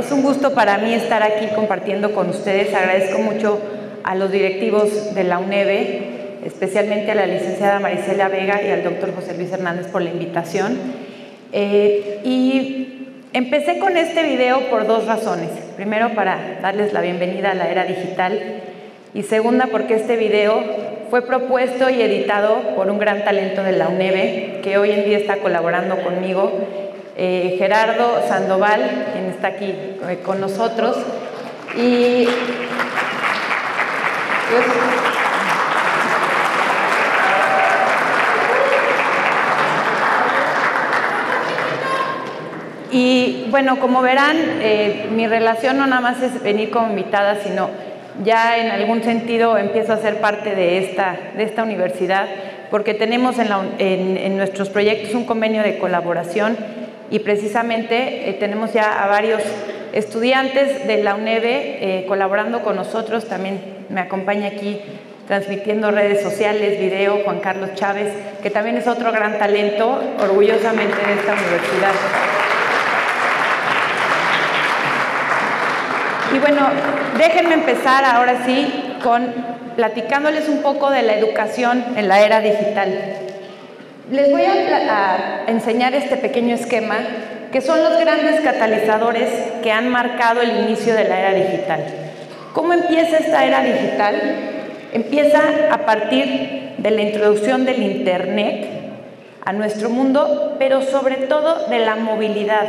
es un gusto para mí estar aquí compartiendo con ustedes. Agradezco mucho a los directivos de la UNEVE, especialmente a la licenciada Marisela Vega y al doctor José Luis Hernández por la invitación. Eh, y empecé con este video por dos razones. Primero, para darles la bienvenida a la era digital y segunda, porque este video fue propuesto y editado por un gran talento de la UNEVE que hoy en día está colaborando conmigo, eh, Gerardo Sandoval, quien está aquí eh, con nosotros. Y Y bueno, como verán, eh, mi relación no nada más es venir como invitada, sino ya en algún sentido empiezo a ser parte de esta, de esta universidad, porque tenemos en, nuestros proyectos un convenio de colaboración y precisamente eh, tenemos ya a varios estudiantes de la UNEVE eh, colaborando con nosotros. También me acompaña aquí transmitiendo redes sociales, video, Juan Carlos Chávez, que también es otro gran talento, orgullosamente de esta universidad. Y bueno, déjenme empezar ahora sí con platicándoles un poco de la educación en la era digital. Les voy a, enseñar este pequeño esquema que son los grandes catalizadores que han marcado el inicio de la era digital. ¿Cómo empieza esta era digital? Empieza a partir de la introducción del Internet a nuestro mundo, pero sobre todo de la movilidad.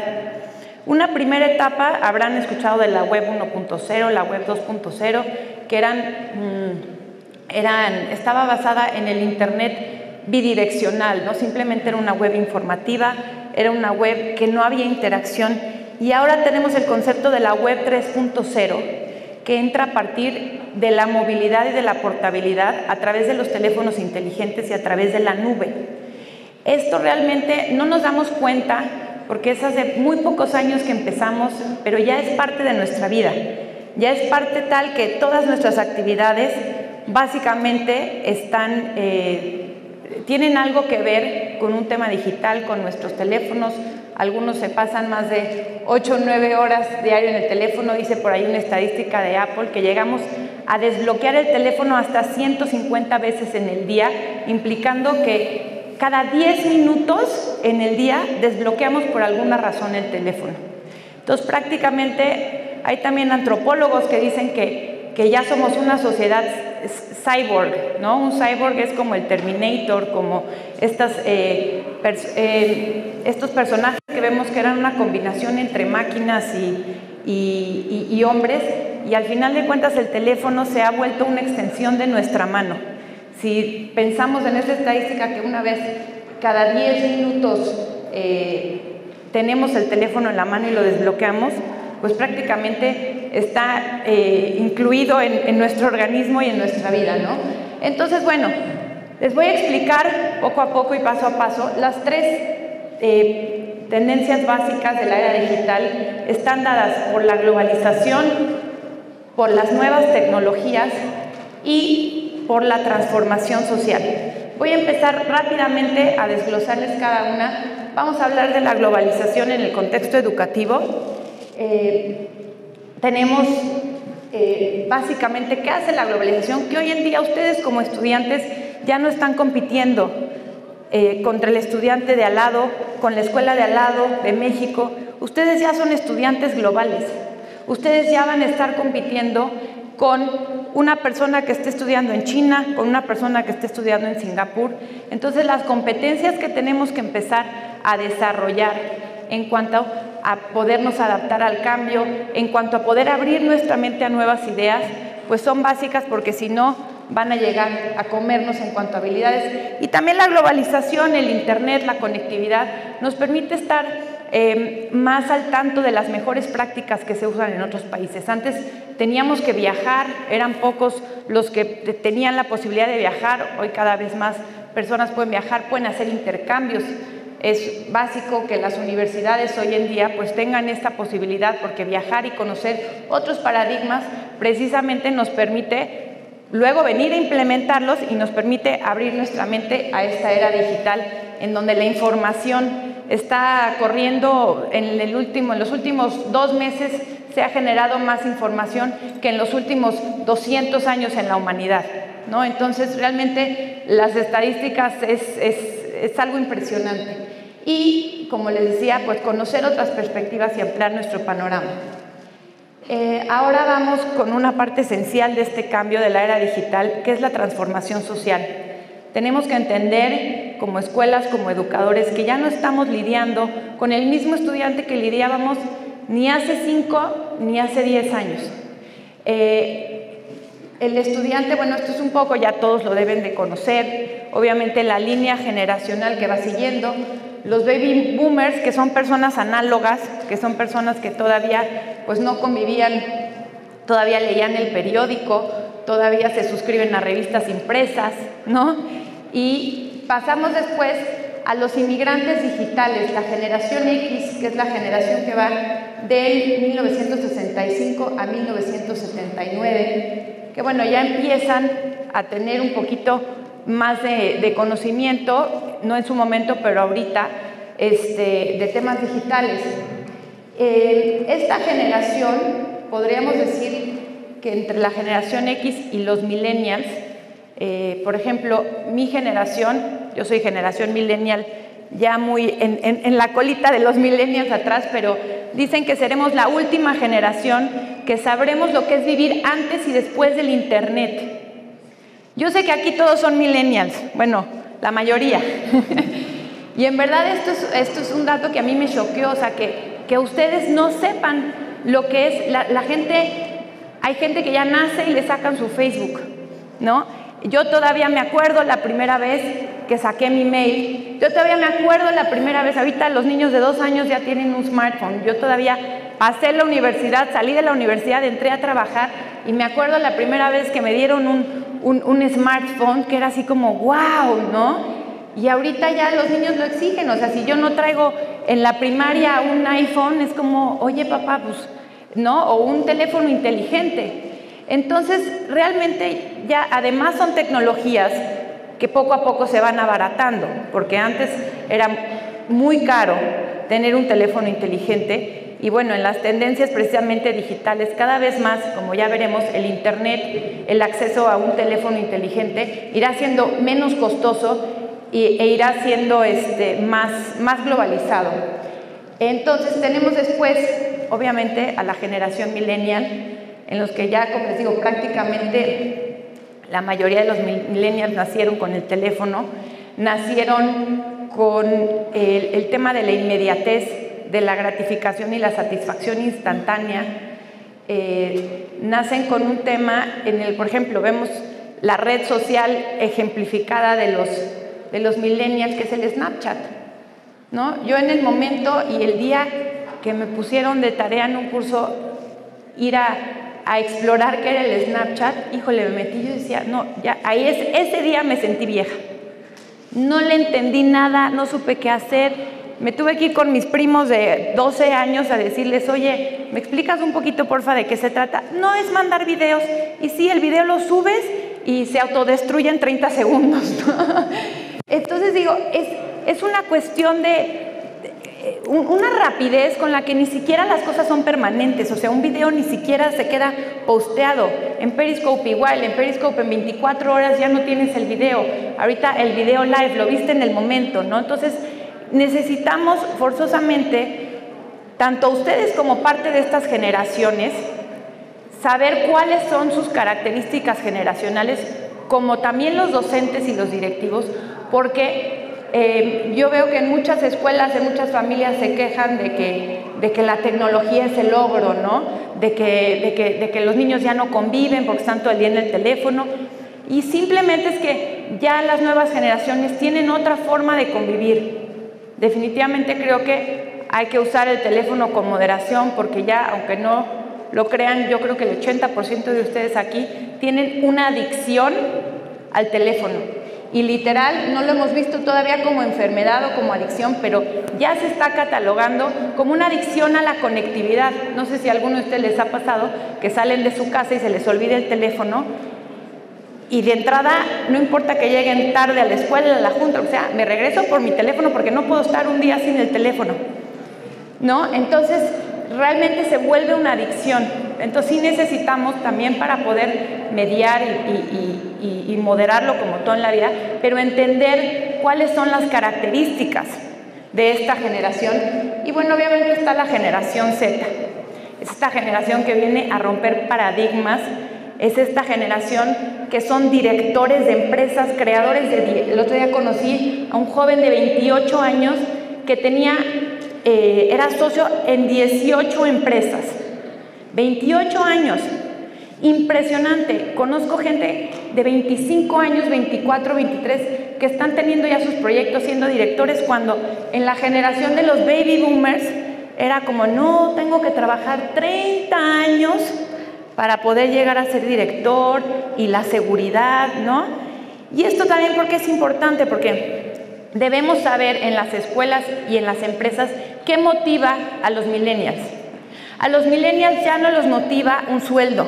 Una primera etapa, habrán escuchado de la web 1.0, la web 2.0, que eran, mm, eran, estaba basada en el Internet bidireccional, no simplemente era una web informativa, era una web que no había interacción. Y ahora tenemos el concepto de la web 3.0, que entra a partir de la movilidad y de la portabilidad a través de los teléfonos inteligentes y a través de la nube. Esto realmente no nos damos cuenta porque es hace muy pocos años que empezamos, pero ya es parte de nuestra vida. Ya es parte tal que todas nuestras actividades básicamente están, eh, tienen algo que ver con un tema digital, con nuestros teléfonos. Algunos se pasan más de 8 o 9 horas diario en el teléfono, dice por ahí una estadística de Apple, que llegamos a desbloquear el teléfono hasta 150 veces en el día, implicando que cada 10 minutos en el día desbloqueamos por alguna razón el teléfono. Entonces prácticamente hay también antropólogos que dicen que, que ya somos una sociedad cyborg, ¿no? Un cyborg es como el Terminator, como estas, eh, eh, estos personajes que vemos que eran una combinación entre máquinas y, y, y hombres, y al final de cuentas el teléfono se ha vuelto una extensión de nuestra mano. Si pensamos en esta estadística que una vez cada 10 minutos eh, tenemos el teléfono en la mano y lo desbloqueamos, pues prácticamente está eh, incluido en, nuestro organismo y en nuestra vida, ¿no? Entonces, bueno, les voy a explicar poco a poco y paso a paso las tres eh, tendencias básicas de la era digital. Están dadas por la globalización, por las nuevas tecnologías y por la transformación social. Voy a empezar rápidamente a desglosarles cada una. Vamos a hablar de la globalización en el contexto educativo. Eh, tenemos eh, básicamente qué hace la globalización, que hoy en día ustedes como estudiantes ya no están compitiendo eh, contra el estudiante de al lado, con la escuela de al lado de México. Ustedes ya son estudiantes globales. Ustedes ya van a estar compitiendo con una persona que esté estudiando en China, con una persona que esté estudiando en Singapur. Entonces las competencias que tenemos que empezar a desarrollar en cuanto a podernos adaptar al cambio, en cuanto a poder abrir nuestra mente a nuevas ideas, pues son básicas porque si no van a llegar a comernos en cuanto a habilidades. Y también la globalización, el Internet, la conectividad, nos permite estar eh, más al tanto de las mejores prácticas que se usan en otros países. Antes teníamos que viajar, eran pocos los que tenían la posibilidad de viajar, hoy cada vez más personas pueden viajar, pueden hacer intercambios. Es básico que las universidades hoy en día pues tengan esta posibilidad porque viajar y conocer otros paradigmas precisamente nos permite luego venir a implementarlos y nos permite abrir nuestra mente a esta era digital en donde la información está corriendo en, el último, en los últimos dos meses se ha generado más información que en los últimos 200 años en la humanidad. ¿no? Entonces, realmente las estadísticas es, es, es algo impresionante. Y, como les decía, pues conocer otras perspectivas y ampliar nuestro panorama. Eh, ahora vamos con una parte esencial de este cambio de la era digital, que es la transformación social. Tenemos que entender como escuelas, como educadores, que ya no estamos lidiando con el mismo estudiante que lidiábamos ni hace cinco ni hace diez años. Eh, el estudiante, bueno, esto es un poco, ya todos lo deben de conocer, obviamente la línea generacional que va siguiendo, los baby boomers, que son personas análogas, que son personas que todavía pues no convivían, todavía leían el periódico, todavía se suscriben a revistas impresas, ¿no? Y pasamos después a los inmigrantes digitales, la generación X, que es la generación que va del 1965 a 1979, que bueno, ya empiezan a tener un poquito más de, conocimiento, no en su momento, pero ahorita, este, de temas digitales. Eh, esta generación, podríamos decir que entre la generación X y los millennials, eh, por ejemplo, mi generación, yo soy generación millennial, ya muy en, en, la colita de los millennials atrás, pero dicen que seremos la última generación que sabremos lo que es vivir antes y después del Internet. Yo sé que aquí todos son millennials, bueno, la mayoría. y en verdad esto es, esto es un dato que a mí me choqueó, o sea, que, que ustedes no sepan lo que es la, la gente, hay gente que ya nace y le sacan su Facebook, ¿no? Yo todavía me acuerdo la primera vez que saqué mi mail. Yo todavía me acuerdo la primera vez. Ahorita los niños de dos años ya tienen un smartphone. Yo todavía pasé la universidad, salí de la universidad, entré a trabajar y me acuerdo la primera vez que me dieron un, un, smartphone que era así como, wow, ¿no? Y ahorita ya los niños lo exigen, o sea, si yo no traigo en la primaria un iPhone, es como, oye papá, pues, ¿no? O un teléfono inteligente. Entonces, realmente ya además son tecnologías que poco a poco se van abaratando, porque antes era muy caro tener un teléfono inteligente y bueno, en las tendencias precisamente digitales, cada vez más, como ya veremos, el Internet, el acceso a un teléfono inteligente irá siendo menos costoso e irá siendo este, más, más globalizado. Entonces tenemos después, obviamente, a la generación millennial, en los que ya, como les digo, prácticamente la mayoría de los millennials nacieron con el teléfono, nacieron con el, tema de la inmediatez de la gratificación y la satisfacción instantánea eh, nacen con un tema en el, por ejemplo, vemos la red social ejemplificada de los, de los millennials, que es el Snapchat. ¿no? Yo en el momento y el día que me pusieron de tarea en un curso ir a, a explorar qué era el Snapchat, híjole, me metí y decía, no, ya, ahí es, ese día me sentí vieja. No le entendí nada, no supe qué hacer, me tuve que ir con mis primos de 12 años a decirles, oye, ¿me explicas un poquito, porfa, de qué se trata? No es mandar videos. Y sí, el video lo subes y se autodestruye en 30 segundos. Entonces digo, es, es una cuestión de, una rapidez con la que ni siquiera las cosas son permanentes, o sea, un video ni siquiera se queda posteado. En Periscope igual, en Periscope en 24 horas ya no tienes el video. Ahorita el video live lo viste en el momento, ¿no? Entonces, necesitamos forzosamente, tanto ustedes como parte de estas generaciones, saber cuáles son sus características generacionales, como también los docentes y los directivos, porque eh, yo veo que en muchas escuelas, en muchas familias se quejan de que, de que la tecnología es el logro, ¿no? De que, de, que, de que los niños ya no conviven porque están todo el día en el teléfono. Y simplemente es que ya las nuevas generaciones tienen otra forma de convivir. Definitivamente creo que hay que usar el teléfono con moderación porque ya, aunque no lo crean, yo creo que el 80% de ustedes aquí tienen una adicción al teléfono. Y literal, no lo hemos visto todavía como enfermedad o como adicción, pero ya se está catalogando como una adicción a la conectividad. No sé si a alguno de ustedes les ha pasado que salen de su casa y se les olvida el teléfono y de entrada, no importa que lleguen tarde a la escuela, a la junta, o sea, me regreso por mi teléfono porque no puedo estar un día sin el teléfono. ¿No? Entonces, realmente se vuelve una adicción. Entonces, sí necesitamos también para poder mediar y, y moderarlo como todo en la vida, pero entender cuáles son las características de esta generación. Y bueno, obviamente está la generación Z. Es esta generación que viene a romper paradigmas es esta generación que son directores de empresas, creadores de... El otro día conocí a un joven de 28 años que tenía, eh, era socio en 18 empresas. 28 años. Impresionante. Conozco gente de 25 años, 24, 23, que están teniendo ya sus proyectos siendo directores cuando en la generación de los baby boomers era como, no, tengo que trabajar 30 años para poder llegar a ser director y la seguridad, ¿no? Y esto también porque es importante, porque debemos saber en las escuelas y en las empresas qué motiva a los millennials. A los millennials ya no los motiva un sueldo,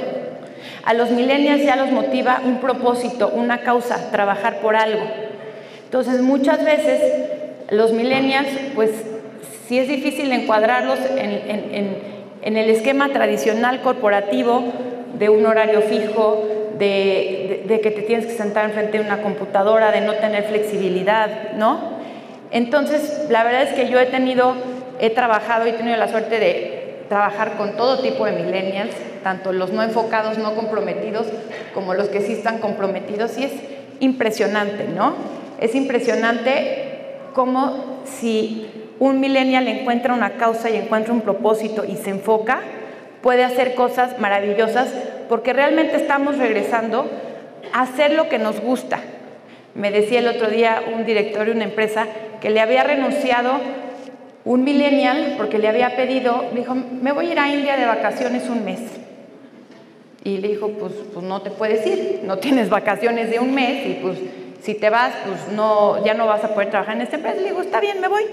a los millennials ya los motiva un propósito, una causa, trabajar por algo. Entonces muchas veces los millennials, pues sí es difícil encuadrarlos en, el esquema tradicional corporativo de un horario fijo, de, que te tienes que sentar enfrente de una computadora, de no tener flexibilidad, ¿no? Entonces, la verdad es que yo he tenido, he trabajado y he tenido la suerte de trabajar con todo tipo de millennials, tanto los no enfocados, no comprometidos, como los que sí están comprometidos, y es impresionante, ¿no? Es impresionante cómo si un millennial encuentra una causa y encuentra un propósito y se enfoca, puede hacer cosas maravillosas porque realmente estamos regresando a hacer lo que nos gusta. Me decía el otro día un director de una empresa que le había renunciado un millennial porque le había pedido, dijo, me voy a ir a India de vacaciones un mes. Y le dijo, pues, pues no te puedes ir, no tienes vacaciones de un mes y pues si te vas, pues no, ya no vas a poder trabajar en esta empresa. Le digo, está bien, me voy.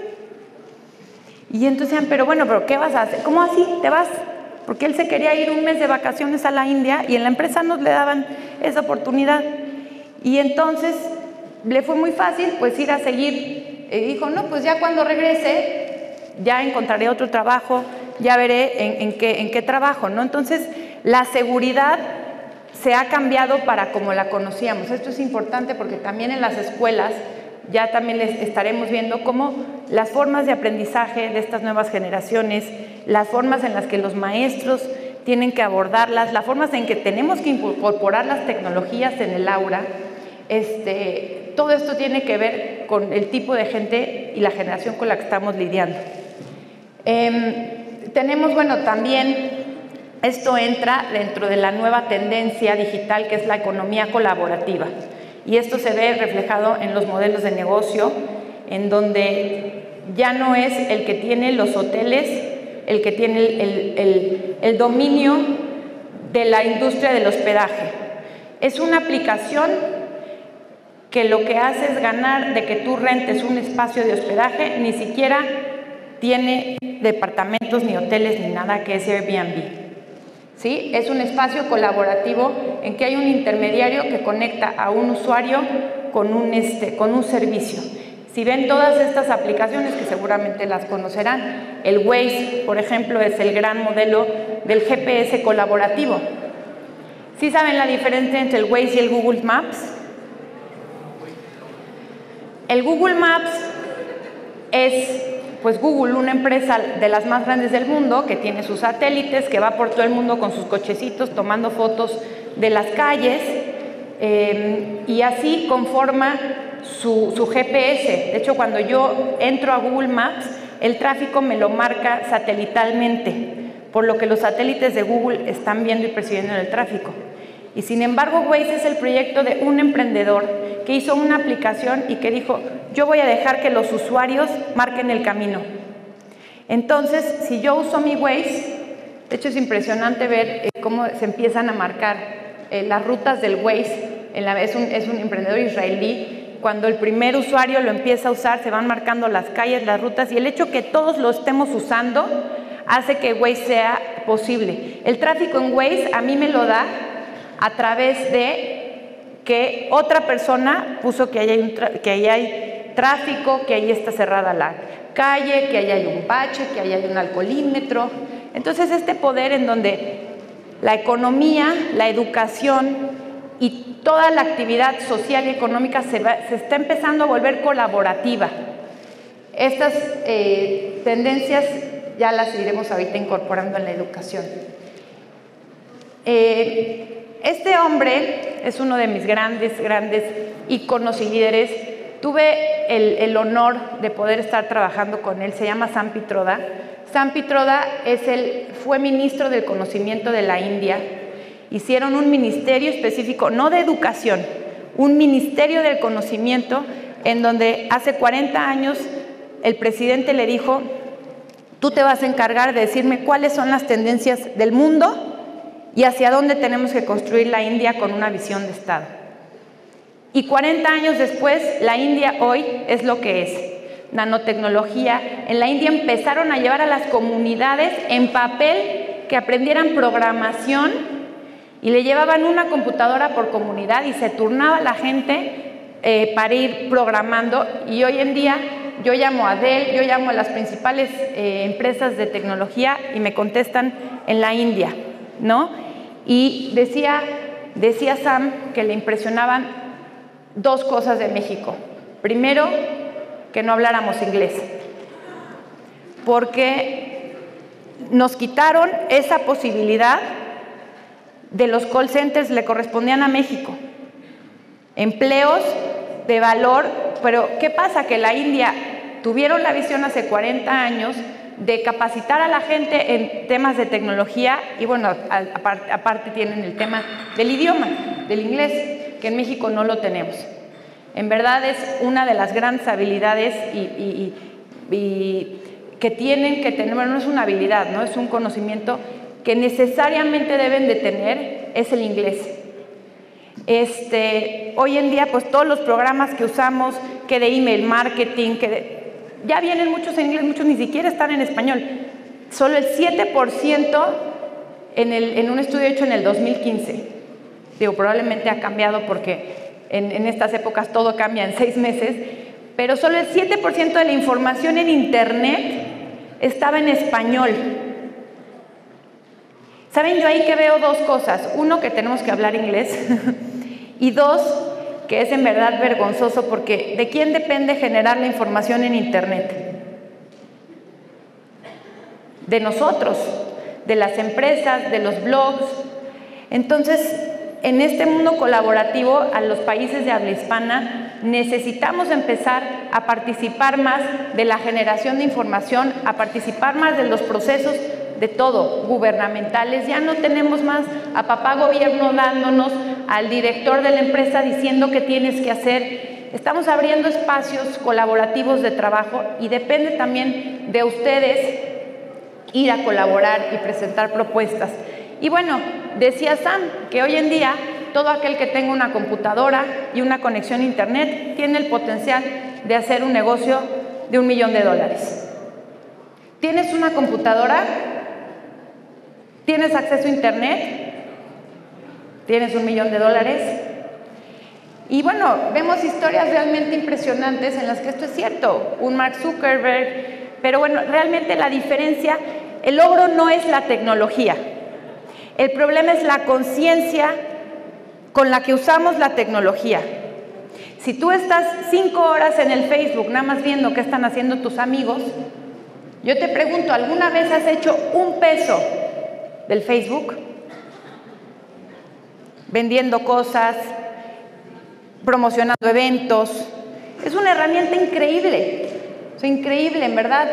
Y entonces pero bueno, pero ¿qué vas a hacer? ¿Cómo así? ¿Te vas? Porque él se quería ir un mes de vacaciones a la India y en la empresa nos le daban esa oportunidad. Y entonces le fue muy fácil pues ir a seguir. Y dijo, no, pues ya cuando regrese, ya encontraré otro trabajo, ya veré en, qué, en qué trabajo, ¿no? Entonces, la seguridad se ha cambiado para como la conocíamos. Esto es importante porque también en las escuelas ya también les estaremos viendo cómo las formas de aprendizaje de estas nuevas generaciones, las formas en las que los maestros tienen que abordarlas, las formas en que tenemos que incorporar las tecnologías en el aula, este, todo esto tiene que ver con el tipo de gente y la generación con la que estamos lidiando. Em, tenemos, bueno, también esto entra dentro de la nueva tendencia digital que es la economía colaborativa. Y esto se ve reflejado en los modelos de negocio, en donde ya no es el que tiene los hoteles, el que tiene el, dominio de la industria del hospedaje. Es una aplicación que lo que hace es ganar de que tú rentes un espacio de hospedaje, ni siquiera tiene departamentos, ni hoteles, ni nada que es Airbnb. Es un espacio colaborativo en que hay un intermediario que conecta a un usuario con un, este, con un servicio. Si ven todas estas aplicaciones, que seguramente las conocerán, el Waze, por ejemplo, es el gran modelo del GPS colaborativo. ¿Sí saben la diferencia entre el Waze y el Google Maps? El Google Maps es pues Google, una empresa de las más grandes del mundo, que tiene sus satélites, que va por todo el mundo con sus cochecitos tomando fotos de las calles, eh, y así conforma su, su, GPS. De hecho, cuando yo entro a Google Maps, el tráfico me lo marca satelitalmente, por lo que los satélites de Google están viendo y percibiendo el tráfico. Y sin embargo, Waze es el proyecto de un emprendedor que hizo una aplicación y que dijo, yo voy a dejar que los usuarios marquen el camino. Entonces, si yo uso mi Waze, de hecho es impresionante ver eh, cómo se empiezan a marcar eh, las rutas del Waze. Es, un, es un emprendedor israelí. Cuando el primer usuario lo empieza a usar, se van marcando las calles, las rutas, y el hecho que todos lo estemos usando hace que Waze sea posible. El tráfico en Waze a mí me lo da a través de que otra persona puso que ahí hay, tráfico, que ahí está cerrada la calle, que ahí hay un bache, que ahí hay un alcoholímetro. Entonces este poder en donde la economía, la educación y toda la actividad social y económica se, está empezando a volver colaborativa. Estas eh, tendencias ya las iremos ahorita incorporando en la educación. Eh, este hombre es uno de mis grandes, grandes íconos y líderes. Tuve el, honor de poder estar trabajando con él, se llama Sam Pitroda. Sam Pitroda es el, fue ministro del conocimiento de la India. Hicieron un ministerio específico, no de educación, un ministerio del conocimiento en donde hace 40 años el presidente le dijo, tú te vas a encargar de decirme cuáles son las tendencias del mundo y hacia dónde tenemos que construir la India con una visión de Estado. Y 40 años después, la India hoy es lo que es. Nanotecnología. En la India empezaron a llevar a las comunidades en papel que aprendieran programación y le llevaban una computadora por comunidad y se turnaba la gente eh, para ir programando. Y hoy en día yo llamo a Dell, yo llamo a las principales eh, empresas de tecnología y me contestan en la India. ¿No? Y decía, decía Sam que le impresionaban dos cosas de México. Primero, que no habláramos inglés, porque nos quitaron esa posibilidad de los call centers, le correspondían a México. Empleos de valor, pero ¿qué pasa? Que la India tuvieron la visión hace 40 años de capacitar a la gente en temas de tecnología y bueno, aparte, tienen el tema del idioma, del inglés, que en México no lo tenemos. En verdad es una de las grandes habilidades y, que tienen que tener, bueno, no es una habilidad, ¿no? es un conocimiento que necesariamente deben de tener, es el inglés. Este, hoy en día, pues todos los programas que usamos, que de email marketing, que de, ya vienen muchos en inglés, muchos ni siquiera están en español. Solo el 7% en, el, en un estudio hecho en el 2015. Digo, probablemente ha cambiado porque en, en estas épocas todo cambia en seis meses, pero solo el 7% de la información en Internet estaba en español. ¿Saben? Yo ahí que veo dos cosas. Uno, que tenemos que hablar inglés. y dos, que es en verdad vergonzoso porque ¿de quién depende generar la información en Internet? De nosotros, de las empresas, de los blogs. Entonces, en este mundo colaborativo, a los países de habla hispana, necesitamos empezar a participar más de la generación de información, a participar más de los procesos de todo, gubernamentales. Ya no tenemos más a papá gobierno dándonos, al director de la empresa diciendo qué tienes que hacer. Estamos abriendo espacios colaborativos de trabajo y depende también de ustedes ir a colaborar y presentar propuestas. Y bueno, decía Sam que hoy en día todo aquel que tenga una computadora y una conexión a Internet tiene el potencial de hacer un negocio de un millón de dólares. ¿Tienes una computadora? ¿Tienes acceso a Internet? ¿Tienes un millón de dólares? Y bueno, vemos historias realmente impresionantes en las que esto es cierto. Un Mark Zuckerberg, pero bueno, realmente la diferencia, el logro no es la tecnología. El problema es la conciencia con la que usamos la tecnología. Si tú estás cinco horas en el Facebook nada más viendo qué están haciendo tus amigos, yo te pregunto, ¿alguna vez has hecho un peso del Facebook, vendiendo cosas, promocionando eventos. Es una herramienta increíble, es increíble en verdad.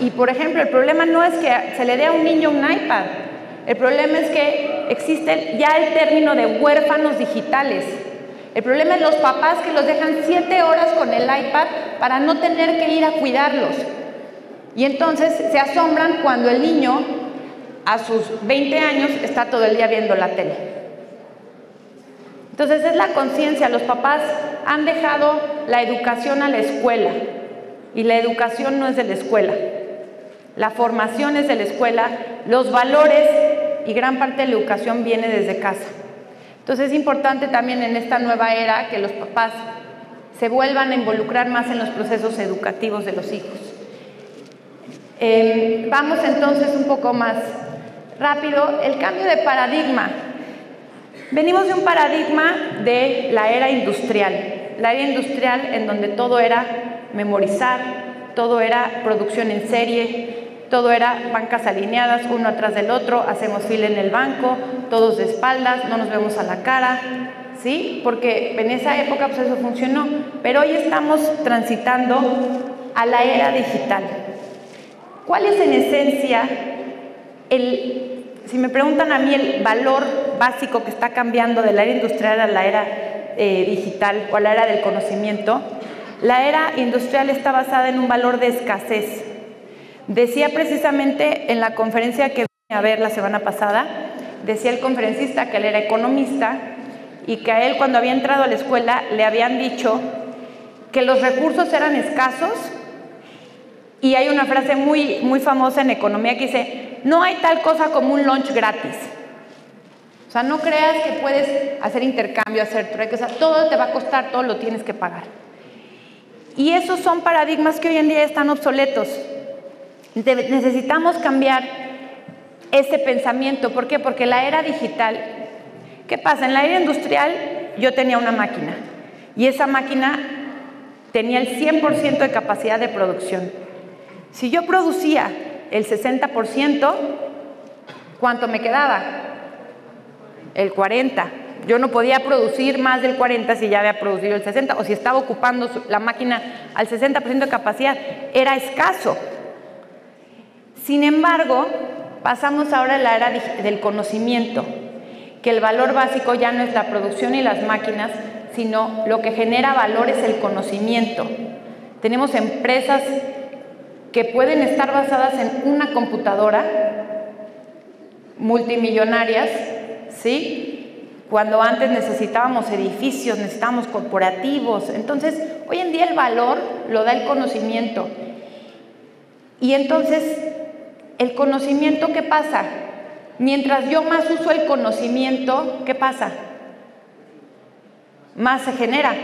Y por ejemplo, el problema no es que se le dé a un niño un iPad, el problema es que existe ya el término de huérfanos digitales. El problema es los papás que los dejan siete horas con el iPad para no tener que ir a cuidarlos. Y entonces se asombran cuando el niño a sus 20 años está todo el día viendo la tele. Entonces es la conciencia, los papás han dejado la educación a la escuela y la educación no es de la escuela. La formación es de la escuela, los valores y gran parte de la educación viene desde casa. Entonces es importante también en esta nueva era que los papás se vuelvan a involucrar más en los procesos educativos de los hijos. Em, vamos entonces un poco más rápido. El cambio de paradigma. Venimos de un paradigma de la era industrial. La era industrial en donde todo era memorizar, todo era producción en serie, todo era bancas alineadas, uno atrás del otro, hacemos fila en el banco, todos de espaldas, no nos vemos a la cara, ¿sí? Porque en esa época pues eso funcionó, pero hoy estamos transitando a la era digital. ¿Cuál es en esencia el, si me preguntan a mí el valor básico que está cambiando de la era industrial a la era eh, digital o a la era del conocimiento? La era industrial está basada en un valor de escasez. Decía precisamente en la conferencia que vine a ver la semana pasada, decía el conferencista que él era economista y que a él cuando había entrado a la escuela le habían dicho que los recursos eran escasos y hay una frase muy, muy famosa en economía que dice, no hay tal cosa como un lunch gratis. O sea, no creas que puedes hacer intercambio, hacer trueque, o sea, todo te va a costar, todo lo tienes que pagar. Y esos son paradigmas que hoy en día están obsoletos. Necesitamos cambiar ese pensamiento. ¿Por qué? Porque la era digital, ¿qué pasa? En la era industrial yo tenía una máquina y esa máquina tenía el 100% de capacidad de producción. Si yo producía el 60%, ¿cuánto me quedaba? El 40%. Yo no podía producir más del 40 si ya había producido el 60 o si estaba ocupando la máquina al 60% de capacidad. Era escaso. Sin embargo, pasamos ahora a la era del conocimiento, que el valor básico ya no es la producción y las máquinas, sino lo que genera valor es el conocimiento. Tenemos empresas que pueden estar basadas en una computadora, multimillonarias, ¿sí? Cuando antes necesitábamos edificios, necesitábamos corporativos. Entonces, hoy en día el valor lo da el conocimiento. Y entonces el conocimiento, ¿qué pasa? Mientras yo más uso el conocimiento, ¿qué pasa? Más se genera.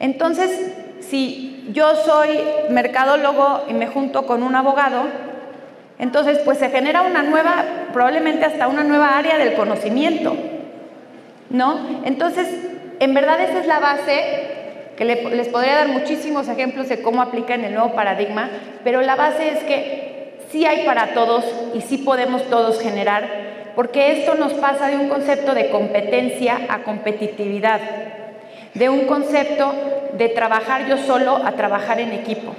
Entonces, si yo soy mercadólogo y me junto con un abogado, entonces pues se genera una nueva, probablemente hasta una nueva área del conocimiento, ¿no? Entonces, en verdad esa es la base que les podría dar muchísimos ejemplos de cómo aplica en el nuevo paradigma, pero la base es que sí hay para todos y sí podemos todos generar, porque esto nos pasa de un concepto de competencia a competitividad, de un concepto de trabajar yo solo a trabajar en equipo.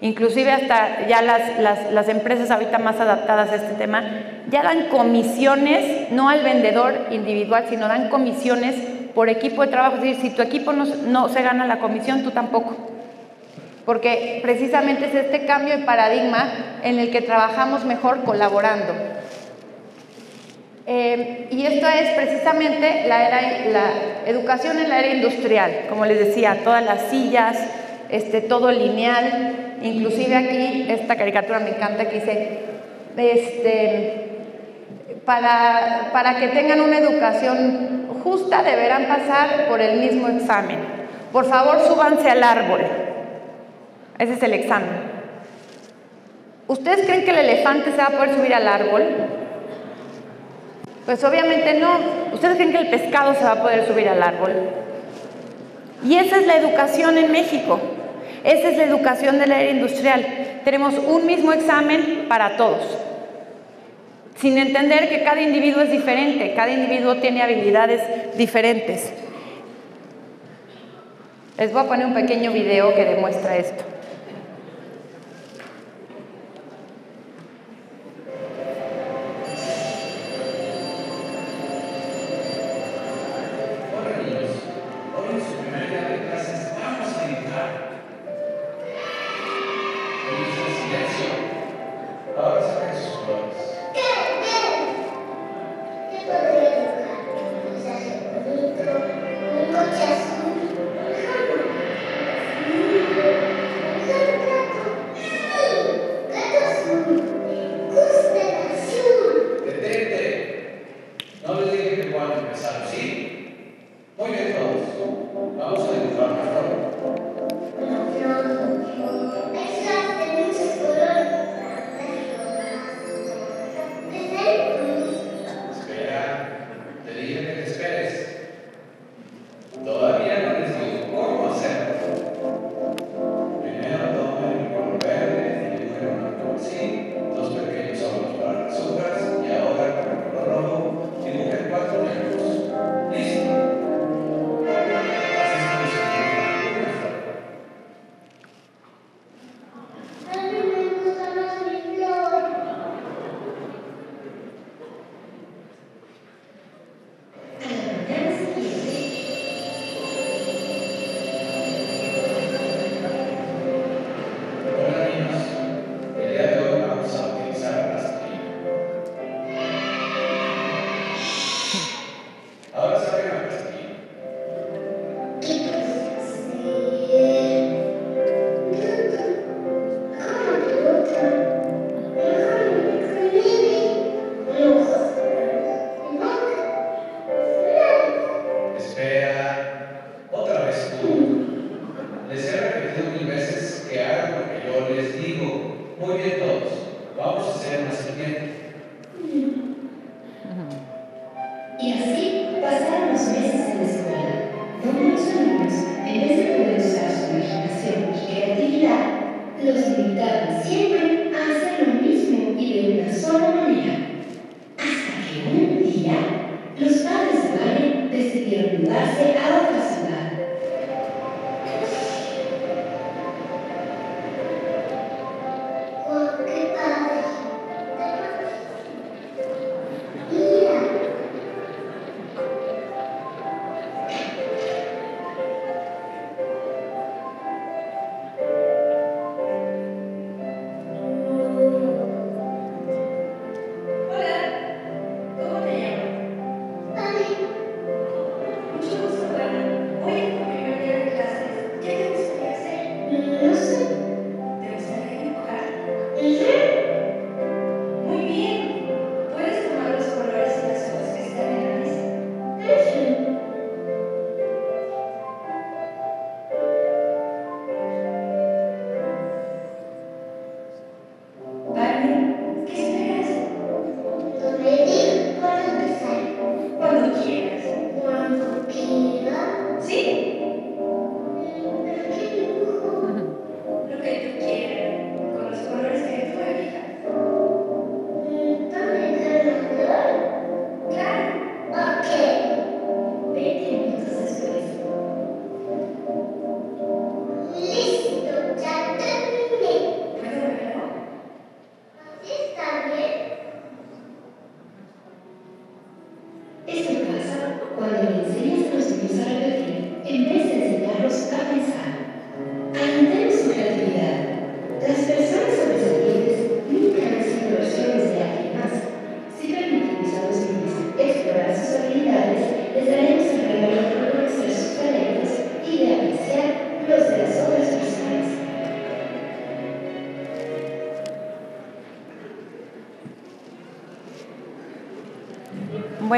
Inclusive hasta ya las, las, empresas ahorita más adaptadas a este tema, ya dan comisiones, no al vendedor individual, sino dan comisiones por equipo de trabajo. Es decir, si tu equipo no, no se gana la comisión, tú tampoco porque precisamente es este cambio de paradigma en el que trabajamos mejor colaborando. Eh, y esto es precisamente la, la educación en la era industrial, como les decía, todas las sillas, este, todo lineal, inclusive aquí esta caricatura me encanta que dice, este, para, para que tengan una educación justa deberán pasar por el mismo examen. Por favor, súbanse al árbol. Ese es el examen. ¿Ustedes creen que el elefante se va a poder subir al árbol? Pues obviamente no. ¿Ustedes creen que el pescado se va a poder subir al árbol? Y esa es la educación en México. Esa es la educación de la era industrial. Tenemos un mismo examen para todos, sin entender que cada individuo es diferente, cada individuo tiene habilidades diferentes. Les voy a poner un pequeño video que demuestra esto.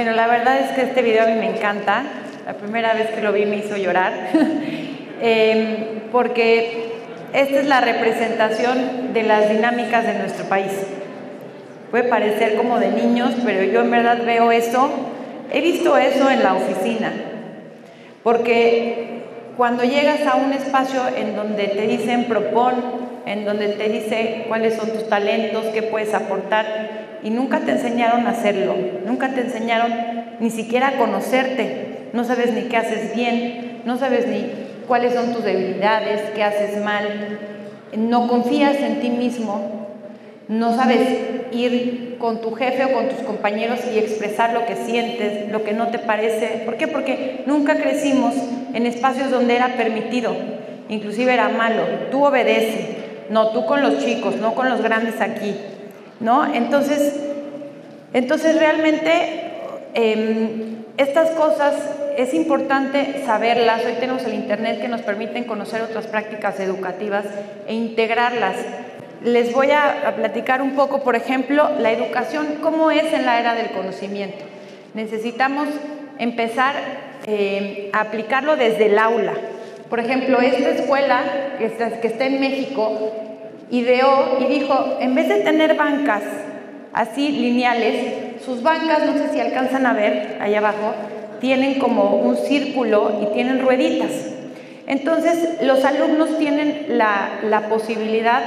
Bueno, la verdad es que este video a mí me encanta. La primera vez que lo vi me hizo llorar. Eh, porque esta es la representación de las dinámicas de nuestro país. Puede parecer como de niños, pero yo en verdad veo eso, he visto eso en la oficina. Porque cuando llegas a un espacio en donde te dicen propon, en donde te dice cuáles son tus talentos, qué puedes aportar, y nunca te enseñaron a hacerlo, nunca te enseñaron ni siquiera a conocerte, no sabes ni qué haces bien, no sabes ni cuáles son tus debilidades, qué haces mal, no confías en ti mismo, no sabes ir con tu jefe o con tus compañeros y expresar lo que sientes, lo que no te parece. ¿Por qué? Porque nunca crecimos en espacios donde era permitido, inclusive era malo. Tú obedece, no tú con los chicos, no con los grandes aquí, ¿no? Entonces, entonces realmente eh, estas cosas es importante saberlas. Hoy tenemos el Internet que nos permiten conocer otras prácticas educativas e integrarlas. Les voy a, platicar un poco, por ejemplo, la educación, cómo es en la era del conocimiento. Necesitamos empezar eh, a aplicarlo desde el aula. Por ejemplo, esta escuela que está, en México ideó y dijo, en vez de tener bancas así lineales, sus bancas, no sé si alcanzan a ver allá abajo, tienen como un círculo y tienen rueditas. Entonces, los alumnos tienen la, la posibilidad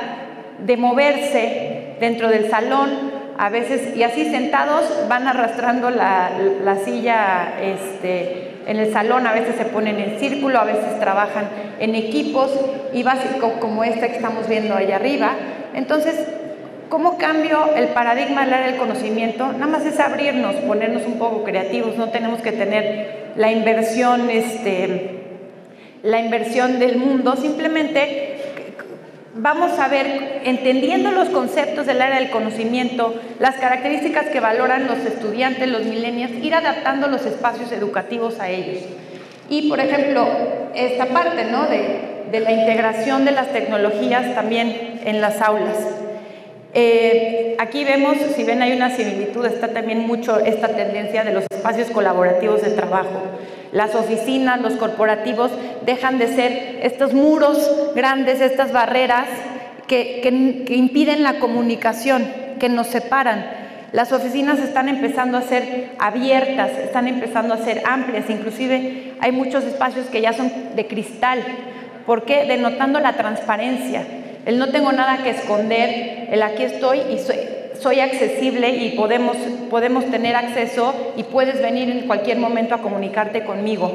de moverse dentro del salón, a veces, y así sentados van arrastrando la, la silla este, en el salón, a veces se ponen en círculo, a veces trabajan en equipos, y básico como esta que estamos viendo allá arriba. Entonces, ¿cómo cambio el paradigma del área del conocimiento? Nada más es abrirnos, ponernos un poco creativos, no tenemos que tener la inversión, este, la inversión del mundo, simplemente vamos a ver, entendiendo los conceptos del área del conocimiento, las características que valoran los estudiantes, los millennials, ir adaptando los espacios educativos a ellos. Y, por ejemplo, esta parte ¿no? de, de la integración de las tecnologías también en las aulas. Eh, aquí vemos, si ven hay una similitud, está también mucho esta tendencia de los espacios colaborativos de trabajo. Las oficinas, los corporativos dejan de ser estos muros grandes, estas barreras que, que, impiden la comunicación, que nos separan. Las oficinas están empezando a ser abiertas, están empezando a ser amplias, inclusive hay muchos espacios que ya son de cristal. ¿Por qué? Denotando la transparencia. El no tengo nada que esconder, el aquí estoy y soy, soy accesible y podemos, podemos tener acceso y puedes venir en cualquier momento a comunicarte conmigo.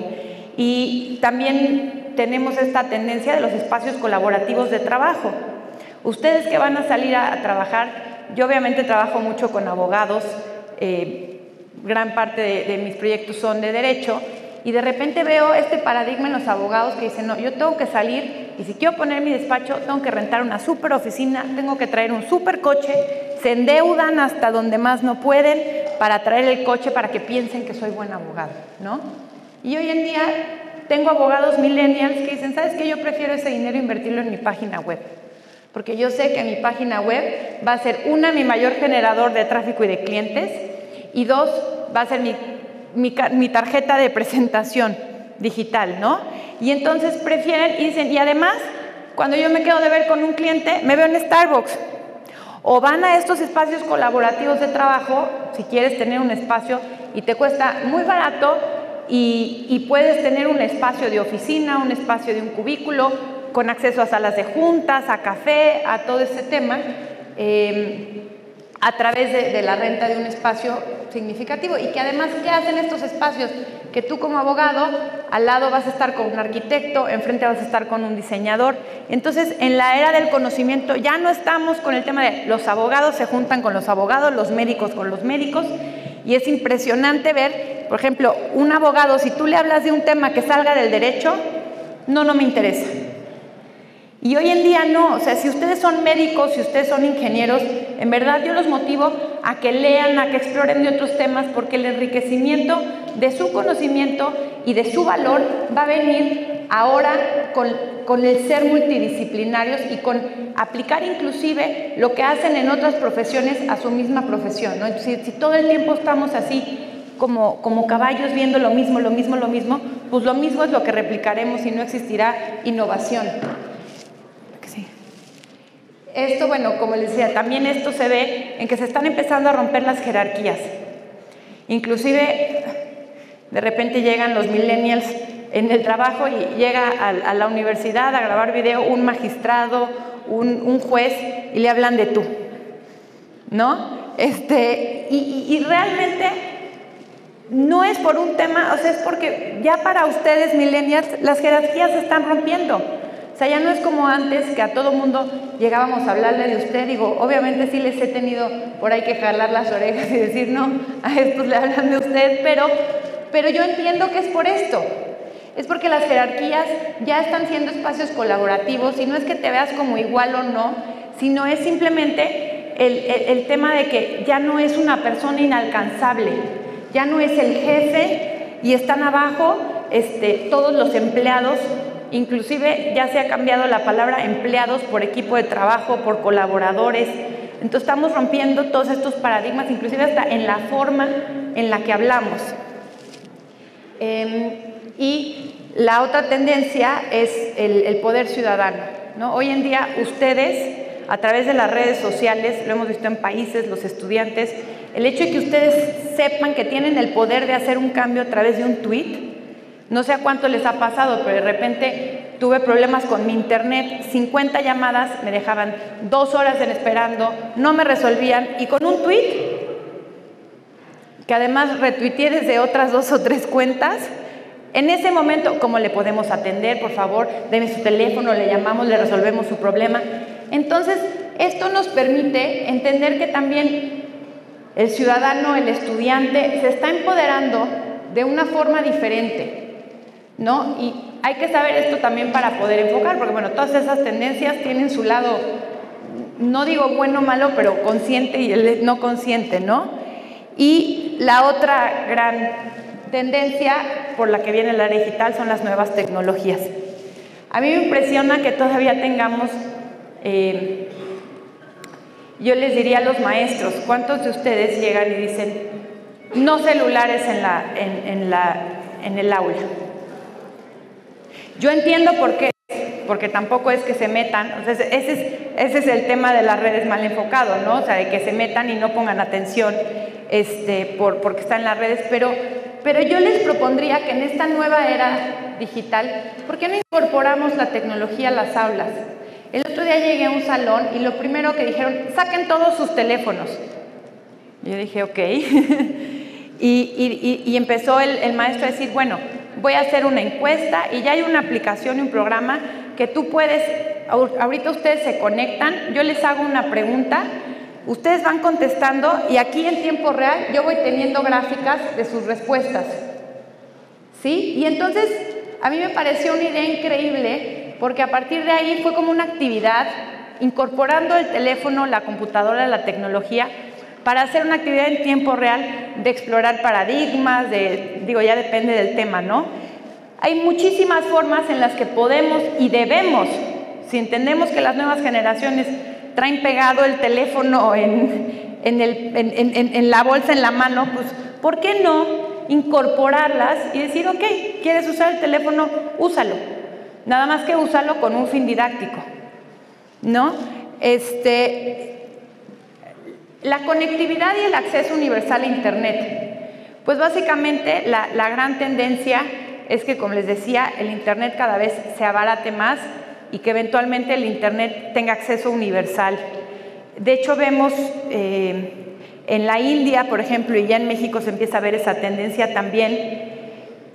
Y también tenemos esta tendencia de los espacios colaborativos de trabajo. Ustedes que van a salir a, trabajar, yo obviamente trabajo mucho con abogados, eh, gran parte de, de mis proyectos son de derecho, y de repente veo este paradigma en los abogados que dicen, no, yo tengo que salir y si quiero poner mi despacho, tengo que rentar una super oficina, tengo que traer un super coche, se endeudan hasta donde más no pueden para traer el coche para que piensen que soy buen abogado, ¿no? Y hoy en día tengo abogados millennials que dicen, ¿sabes qué? Yo prefiero ese dinero invertirlo en mi página web. Porque yo sé que mi página web va a ser, una, mi mayor generador de tráfico y de clientes, y dos, va a ser mi mi, tarjeta de presentación digital, ¿no? Y entonces prefieren y dicen, y además, cuando yo me quedo de ver con un cliente, me veo en Starbucks. O van a estos espacios colaborativos de trabajo, si quieres tener un espacio y te cuesta muy barato y, puedes tener un espacio de oficina, un espacio de un cubículo, con acceso a salas de juntas, a café, a todo ese tema. Eh, a través de, la renta de un espacio significativo. Y que además, ¿qué hacen estos espacios? Que tú como abogado, al lado vas a estar con un arquitecto, enfrente vas a estar con un diseñador. Entonces, en la era del conocimiento ya no estamos con el tema de los abogados se juntan con los abogados, los médicos con los médicos. Y es impresionante ver, por ejemplo, un abogado, si tú le hablas de un tema que salga del derecho, no, no me interesa. Y hoy en día no, o sea, si ustedes son médicos, si ustedes son ingenieros, en verdad yo los motivo a que lean, a que exploren de otros temas, porque el enriquecimiento de su conocimiento y de su valor va a venir ahora con, con el ser multidisciplinarios y con aplicar inclusive lo que hacen en otras profesiones a su misma profesión. si todo el tiempo estamos así como, como caballos viendo lo mismo, lo mismo, lo mismo, pues lo mismo es lo que replicaremos y no existirá innovación. Esto, bueno, como les decía, también esto se ve en que se están empezando a romper las jerarquías. Inclusive, de repente llegan los millennials en el trabajo y llega a, la universidad a grabar video un magistrado, un, juez, y le hablan de tú. ¿No? Este, y, y, y realmente no es por un tema, o sea, es porque ya para ustedes, millennials, las jerarquías se están rompiendo. O sea, ya no es como antes que a todo mundo llegábamos a hablarle de usted. Digo, obviamente sí les he tenido por ahí que jalar las orejas y decir, no, a estos le hablan de usted, pero, pero yo entiendo que es por esto. Es porque las jerarquías ya están siendo espacios colaborativos y no es que te veas como igual o no, sino es simplemente el, el, el tema de que ya no es una persona inalcanzable, ya no es el jefe y están abajo este, todos los empleados Inclusive ya se ha cambiado la palabra empleados por equipo de trabajo, por colaboradores. Entonces estamos rompiendo todos estos paradigmas, inclusive hasta en la forma en la que hablamos. Eh, y la otra tendencia es el, el poder ciudadano. ¿no? Hoy en día ustedes, a través de las redes sociales, lo hemos visto en países, los estudiantes, el hecho de que ustedes sepan que tienen el poder de hacer un cambio a través de un tweet, no sé a cuánto les ha pasado, pero de repente tuve problemas con mi internet, 50 llamadas me dejaban dos horas en esperando, no me resolvían y con un tweet, que además retuiteé desde otras dos o tres cuentas, en ese momento, ¿cómo le podemos atender? Por favor, deme su teléfono, le llamamos, le resolvemos su problema. Entonces, esto nos permite entender que también el ciudadano, el estudiante, se está empoderando de una forma diferente. ¿No? Y hay que saber esto también para poder enfocar, porque bueno, todas esas tendencias tienen su lado, no digo bueno o malo, pero consciente y el no consciente, ¿no? Y la otra gran tendencia por la que viene la digital son las nuevas tecnologías. A mí me impresiona que todavía tengamos, eh, yo les diría a los maestros, ¿cuántos de ustedes llegan y dicen, no celulares en, la, en, en, la, en el aula? Yo entiendo por qué, porque tampoco es que se metan, o sea, ese, es, el tema de las redes mal enfocado, ¿no? O sea, de que se metan y no pongan atención este, por, porque están en las redes, pero, pero yo les propondría que en esta nueva era digital, ¿por qué no incorporamos la tecnología a las aulas? El otro día llegué a un salón y lo primero que dijeron, saquen todos sus teléfonos. Yo dije, ok. y, empezó el, el, maestro a decir, bueno, voy a hacer una encuesta y ya hay una aplicación y un programa que tú puedes, ahorita ustedes se conectan, yo les hago una pregunta, ustedes van contestando y aquí en tiempo real yo voy teniendo gráficas de sus respuestas. ¿Sí? Y entonces a mí me pareció una idea increíble porque a partir de ahí fue como una actividad incorporando el teléfono, la computadora, la tecnología para hacer una actividad en tiempo real de explorar paradigmas, de, digo, ya depende del tema, ¿no? Hay muchísimas formas en las que podemos y debemos, si entendemos que las nuevas generaciones traen pegado el teléfono en, en, la bolsa, en la mano, pues, ¿por qué no incorporarlas y decir, ok, quieres usar el teléfono, úsalo? Nada más que úsalo con un fin didáctico, ¿no? Este, la conectividad y el acceso universal a Internet. Pues básicamente la, gran tendencia es que, como les decía, el Internet cada vez se abarate más y que eventualmente el Internet tenga acceso universal. De hecho, vemos eh, en la India, por ejemplo, y ya en México se empieza a ver esa tendencia también,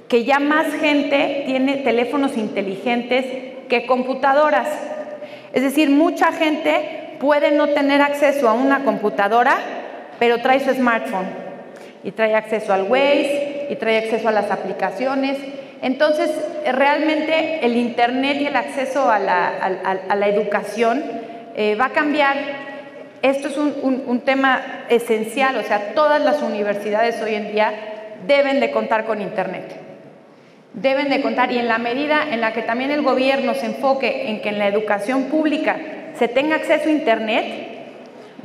que ya más gente tiene teléfonos inteligentes que computadoras. Es decir, mucha gente puede no tener acceso a una computadora, pero trae su smartphone y trae acceso al Waze y trae acceso a las aplicaciones. Entonces, realmente el Internet y el acceso a la, educación eh, va a cambiar. Esto es un, un tema esencial, o sea, todas las universidades hoy en día deben de contar con Internet. Deben de contar y en la medida en la que también el gobierno se enfoque en que en la educación pública se tenga acceso a Internet,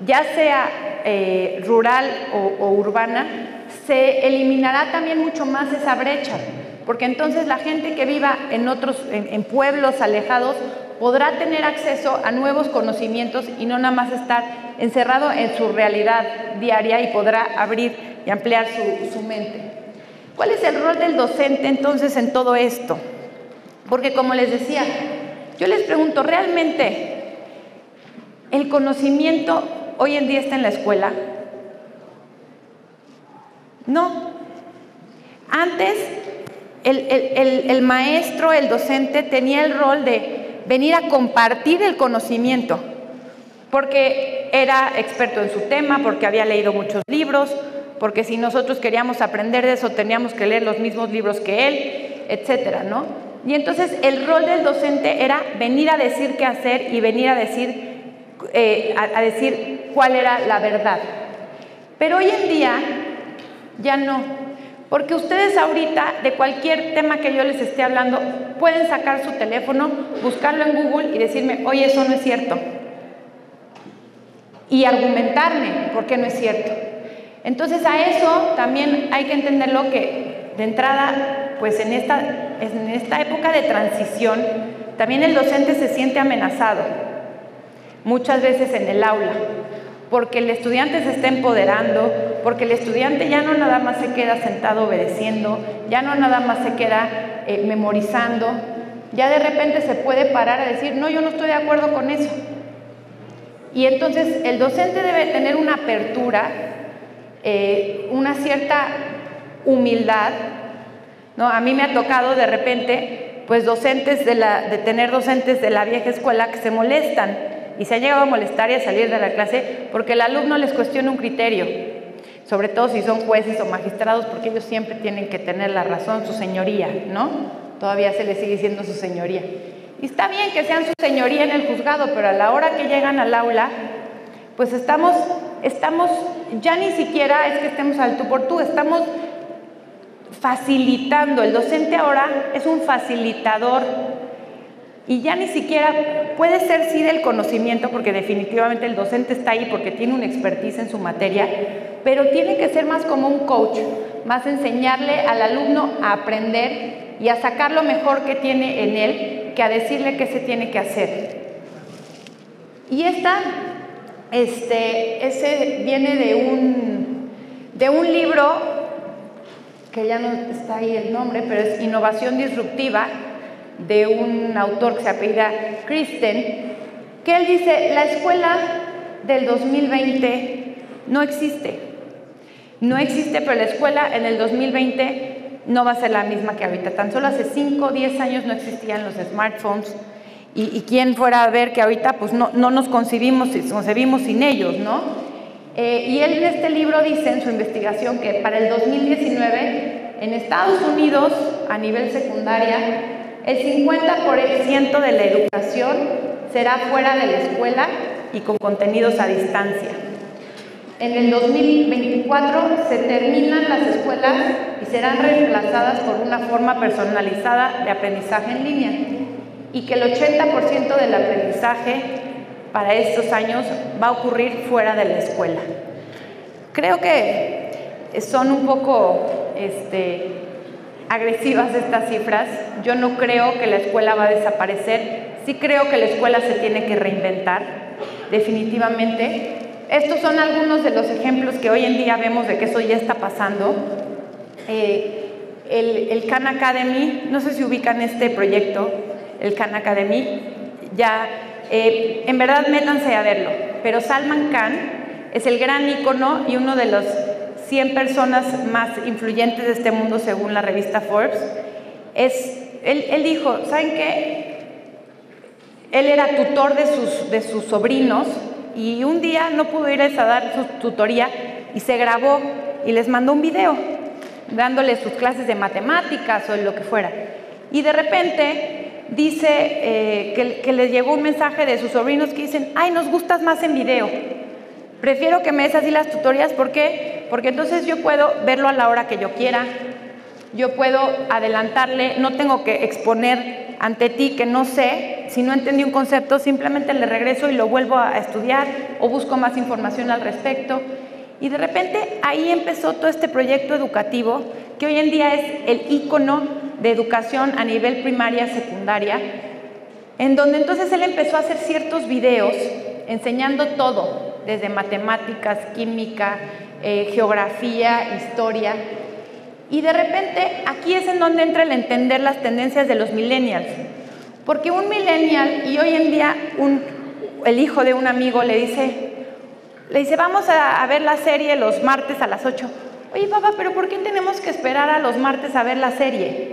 ya sea eh, rural o, urbana, se eliminará también mucho más esa brecha, porque entonces la gente que viva en otros, en, pueblos alejados, podrá tener acceso a nuevos conocimientos y no nada más estar encerrado en su realidad diaria y podrá abrir y ampliar su, su mente. ¿Cuál es el rol del docente entonces en todo esto? Porque como les decía, yo les pregunto, ¿realmente ¿El conocimiento hoy en día está en la escuela? No. Antes el, maestro, el docente tenía el rol de venir a compartir el conocimiento, porque era experto en su tema, porque había leído muchos libros, porque si nosotros queríamos aprender de eso teníamos que leer los mismos libros que él, etcétera, ¿no? Y entonces el rol del docente era venir a decir qué hacer y venir a decir eh, a, decir cuál era la verdad. Pero hoy en día ya no, porque ustedes ahorita, de cualquier tema que yo les esté hablando, pueden sacar su teléfono, buscarlo en Google y decirme, oye, eso no es cierto. Y argumentarme por qué no es cierto. Entonces a eso también hay que entenderlo que de entrada, pues en esta, en esta época de transición, también el docente se siente amenazado muchas veces en el aula, porque el estudiante se está empoderando, porque el estudiante ya no nada más se queda sentado obedeciendo, ya no nada más se queda eh, memorizando, ya de repente se puede parar a decir, no, yo no estoy de acuerdo con eso. Y entonces el docente debe tener una apertura, eh, una cierta humildad. ¿no? A mí me ha tocado de repente, pues docentes de, la, de tener docentes de la vieja escuela que se molestan y se ha llegado a molestar y a salir de la clase porque el alumno les cuestiona un criterio, sobre todo si son jueces o magistrados, porque ellos siempre tienen que tener la razón, su señoría, ¿no? Todavía se les sigue diciendo su señoría. Y está bien que sean su señoría en el juzgado, pero a la hora que llegan al aula, pues estamos, estamos, ya ni siquiera es que estemos al tú por tú, estamos facilitando. El docente ahora es un facilitador y ya ni siquiera puede ser sí del conocimiento, porque definitivamente el docente está ahí porque tiene una expertise en su materia, pero tiene que ser más como un coach, más enseñarle al alumno a aprender y a sacar lo mejor que tiene en él, que a decirle qué se tiene que hacer. Y esta, este, ese viene de un, de un libro, que ya no está ahí el nombre, pero es Innovación Disruptiva, de un autor que se apellida Kristen, que él dice, la escuela del 2020 no existe. No existe, pero la escuela en el 2020 no va a ser la misma que ahorita. Tan solo hace 5 o 10 años no existían los smartphones y, quien fuera a ver que ahorita pues no, no nos concebimos, concebimos sin ellos, ¿no? Eh, y él en este libro dice en su investigación que para el 2019 en Estados Unidos a nivel secundaria el 50% de la educación será fuera de la escuela y con contenidos a distancia. En el 2024 se terminan las escuelas y serán reemplazadas por una forma personalizada de aprendizaje en línea y que el 80% del aprendizaje para estos años va a ocurrir fuera de la escuela. Creo que son un poco este, agresivas estas cifras. Yo no creo que la escuela va a desaparecer. Sí creo que la escuela se tiene que reinventar, definitivamente. Estos son algunos de los ejemplos que hoy en día vemos de que eso ya está pasando. Eh, el, el, Khan Academy, no sé si ubican este proyecto, el Khan Academy, ya, eh, en verdad métanse a verlo, pero Salman Khan es el gran ícono y uno de los 100 personas más influyentes de este mundo según la revista Forbes. Es, él, él dijo, ¿saben qué? Él era tutor de sus, sobrinos y un día no pudo ir a dar su tutoría y se grabó y les mandó un video dándoles sus clases de matemáticas o lo que fuera. Y de repente dice eh, que, que, les llegó un mensaje de sus sobrinos que dicen, ay, nos gustas más en video. Prefiero que me des así las tutorías, ¿por qué? Porque entonces yo puedo verlo a la hora que yo quiera, yo puedo adelantarle, no tengo que exponer ante ti que no sé, si no entendí un concepto, simplemente le regreso y lo vuelvo a estudiar o busco más información al respecto. Y de repente ahí empezó todo este proyecto educativo que hoy en día es el icono de educación a nivel primaria, secundaria, en donde entonces él empezó a hacer ciertos videos enseñando todo, desde matemáticas, química, eh, geografía, historia. Y de repente aquí es en donde entra el entender las tendencias de los millennials. Porque un millennial, y hoy en día un, el hijo de un amigo le dice, le dice, vamos a, a, ver la serie los martes a las 8. Oye, papá, pero ¿por qué tenemos que esperar a los martes a ver la serie?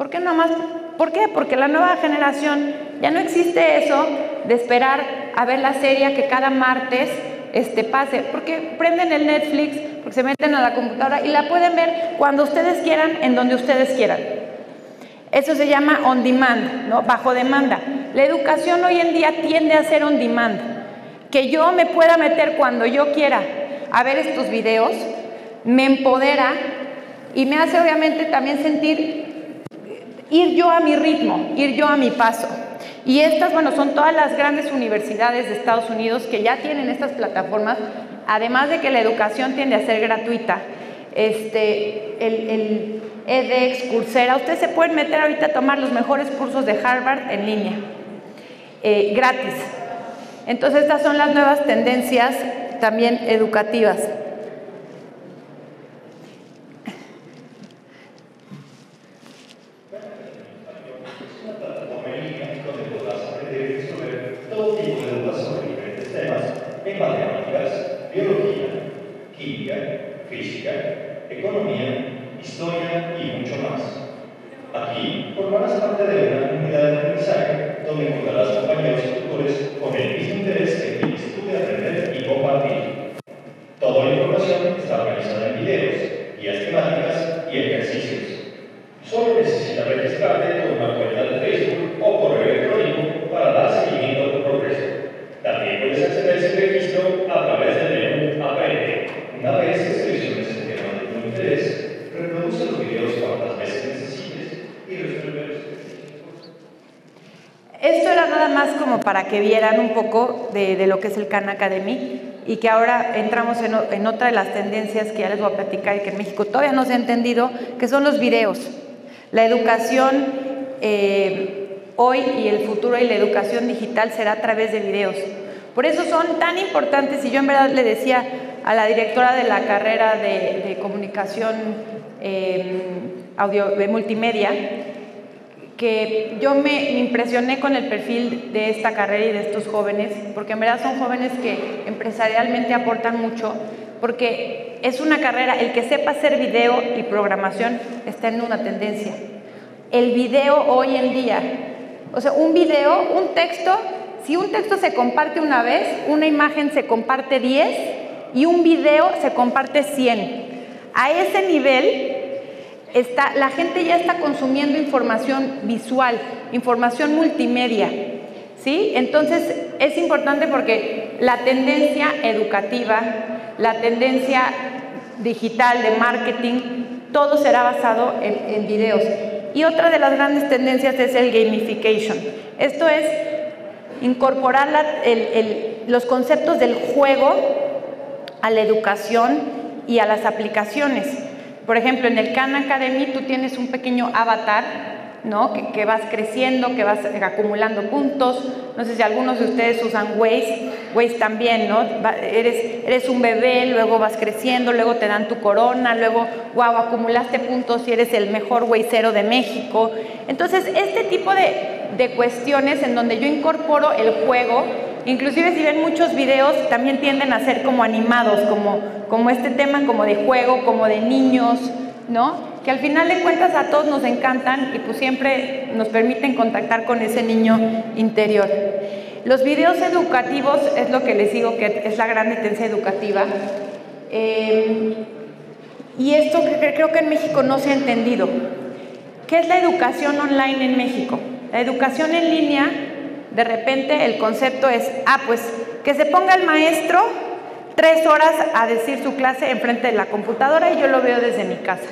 ¿Por qué no más? ¿Por qué? Porque la nueva generación ya no existe eso de esperar a ver la serie que cada martes este, pase, porque prenden el Netflix, porque se meten a la computadora y la pueden ver cuando ustedes quieran, en donde ustedes quieran. Eso se llama on demand, ¿no? bajo demanda. La educación hoy en día tiende a ser on demand. Que yo me pueda meter cuando yo quiera a ver estos videos, me empodera y me hace obviamente también sentir ir yo a mi ritmo, ir yo a mi paso. Y estas, bueno, son todas las grandes universidades de Estados Unidos que ya tienen estas plataformas, además de que la educación tiende a ser gratuita. Este, el, el edX, Coursera, ustedes se pueden meter ahorita a tomar los mejores cursos de Harvard en línea, eh, gratis. Entonces, estas son las nuevas tendencias también educativas. biología, química, física, economía, historia y mucho más. Aquí formarás parte de una comunidad de aprendizaje donde encontrarás compañeros y tutores con el mismo interés que tienes tú de aprender y compartir. Toda la información está organizada en videos, guías temáticas y ejercicios. Solo necesitas registrarte con una cuenta de Facebook o correo electrónico para dar seguimiento a tu progreso. También puedes acceder a ese registro a través del menú Aprende. Una vez que selecciones el tema de tu interés, reproduce los videos cuantas veces necesites y resuelve los Esto era nada más como para que vieran un poco de, de lo que es el Khan Academy y que ahora entramos en, en, otra de las tendencias que ya les voy a platicar y que en México todavía no se ha entendido, que son los videos. La educación eh, hoy y el futuro y la educación digital será a través de videos. Por eso son tan importantes y yo en verdad le decía a la directora de la carrera de, comunicación eh, audio, de multimedia, que yo me, impresioné con el perfil de esta carrera y de estos jóvenes, porque en verdad son jóvenes que empresarialmente aportan mucho, porque es una carrera, el que sepa hacer video y programación está en una tendencia. El video hoy en día, o sea, un video, un texto, si un texto se comparte una vez, una imagen se comparte 10 y un video se comparte 100. A ese nivel la gente ya está consumiendo información visual, información multimedia. ¿sí? Entonces es importante porque la tendencia educativa, la tendencia digital de marketing, todo será basado en, videos. Y otra de las grandes tendencias es el gamification. Esto es incorporar los conceptos del juego a la educación y a las aplicaciones. Por ejemplo, en el Khan Academy tú tienes un pequeño avatar, ¿no? Que, vas creciendo, que vas acumulando puntos. No sé si algunos de ustedes usan Waze, Waze también, ¿no? eres, eres un bebé, luego vas creciendo, luego te dan tu corona, luego, wow, acumulaste puntos y eres el mejor Wacero de México. Entonces, este tipo de, de cuestiones en donde yo incorporo el juego, Inclusive si ven muchos videos, también tienden a ser como animados, como, como este tema como de juego, como de niños, ¿no? Que al final de cuentas a todos nos encantan y pues siempre nos permiten contactar con ese niño interior. Los videos educativos es lo que les digo que es la gran tendencia educativa. Eh, y esto creo que en México no se ha entendido. ¿Qué es la educación online en México? La educación en línea de repente el concepto es, ah, pues que se ponga el maestro tres horas a decir su clase enfrente de la computadora y yo lo veo desde mi casa.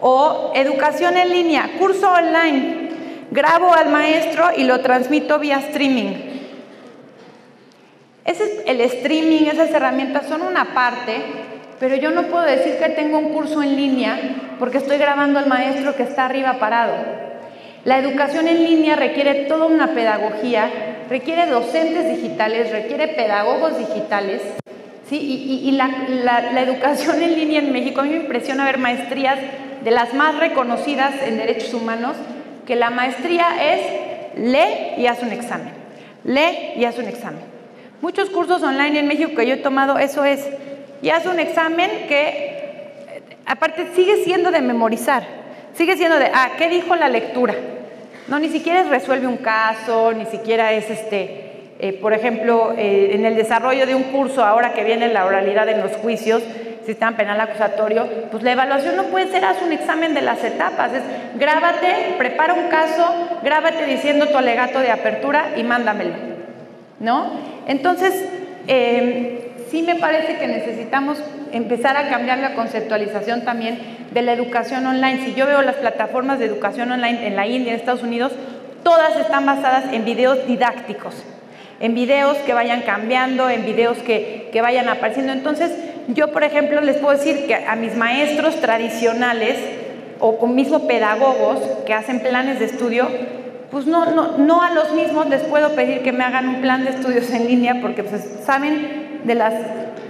O educación en línea, curso online, grabo al maestro y lo transmito vía streaming. Ese es el streaming, esas herramientas son una parte, pero yo no puedo decir que tengo un curso en línea porque estoy grabando al maestro que está arriba parado. La educación en línea requiere toda una pedagogía, requiere docentes digitales, requiere pedagogos digitales. ¿sí? Y, la, educación en línea en México, a mí me impresiona ver maestrías de las más reconocidas en derechos humanos, que la maestría es lee y haz un examen. Lee y haz un examen. Muchos cursos online en México que yo he tomado, eso es, y haz un examen que aparte sigue siendo de memorizar. Sigue siendo de, ah, ¿qué dijo la lectura? No, ni siquiera resuelve un caso, ni siquiera es este, eh, por ejemplo, eh, en el desarrollo de un curso, ahora que viene la oralidad en los juicios, sistema penal acusatorio, pues la evaluación no puede ser, haz un examen de las etapas, es grábate, prepara un caso, grábate diciendo tu alegato de apertura y mándamelo, ¿no? Entonces, eh, sí me parece que necesitamos empezar a cambiar la conceptualización también de la educación online. Si yo veo las plataformas de educación online en la India, en Estados Unidos, todas están basadas en videos didácticos, en videos que vayan cambiando, en videos que, que vayan apareciendo. Entonces, yo, por ejemplo, les puedo decir que a mis maestros tradicionales o con mismo pedagogos que hacen planes de estudio, pues no, no, no a los mismos les puedo pedir que me hagan un plan de estudios en línea porque pues, saben de las,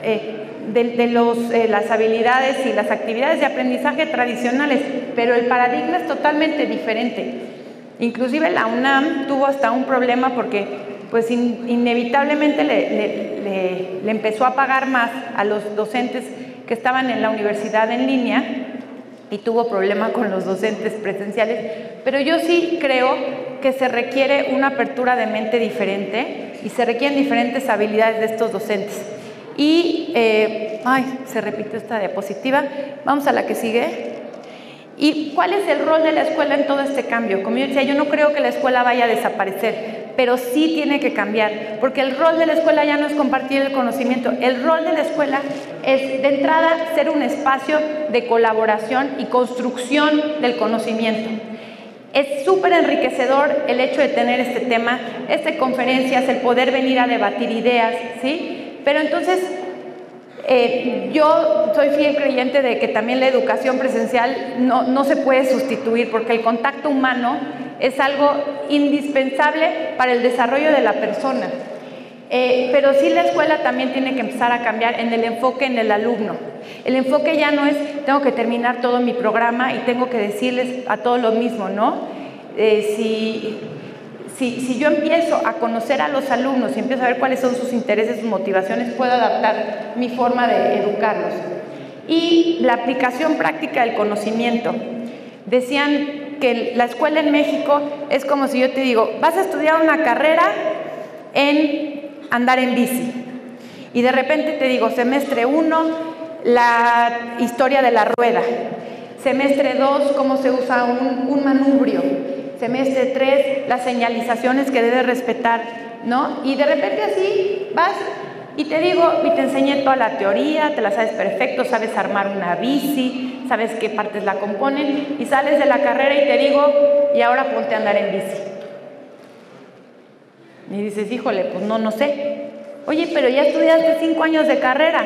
eh, de, los, eh, las habilidades y las actividades de aprendizaje tradicionales, pero el paradigma es totalmente diferente. Inclusive la UNAM tuvo hasta un problema porque pues inevitablemente le, le empezó a pagar más a los docentes que estaban en la universidad en línea y tuvo problema con los docentes presenciales, pero yo sí creo que se requiere una apertura de mente diferente y se requieren diferentes habilidades de estos docentes. Y, eh, ay, se repite esta diapositiva, vamos a la que sigue. ¿Y cuál es el rol de la escuela en todo este cambio? Como yo decía, yo no creo que la escuela vaya a desaparecer, pero sí tiene que cambiar, porque el rol de la escuela ya no es compartir el conocimiento, el rol de la escuela es de entrada ser un espacio de colaboración y construcción del conocimiento. Es súper enriquecedor el hecho de tener este tema, estas conferencias, el poder venir a debatir ideas, ¿sí? Pero entonces, Eh, yo soy fiel creyente de que también la educación presencial no, no se puede sustituir porque el contacto humano es algo indispensable para el desarrollo de la persona. Eh, pero sí la escuela también tiene que empezar a cambiar en el enfoque en el alumno. El enfoque ya no es tengo que terminar todo mi programa y tengo que decirles a todos lo mismo, ¿no? Eh, si, si, si, yo empiezo a conocer a los alumnos y empiezo a ver cuáles son sus intereses, sus motivaciones, puedo adaptar mi forma de educarlos. Y la aplicación práctica del conocimiento. Decían que la escuela en México es como si yo te digo, vas a estudiar una carrera en andar en bici. Y de repente te digo, semestre 1, la historia de la rueda. Semestre 2, cómo se usa un, manubrio semestre 3, las señalizaciones que debes respetar, ¿no? Y de repente así vas y te digo, y te enseñé toda la teoría, te la sabes perfecto, sabes armar una bici, sabes qué partes la componen, y sales de la carrera y te digo, y ahora ponte a andar en bici. Y dices, híjole, pues no, no sé. Oye, pero ya estudiaste cinco años de carrera.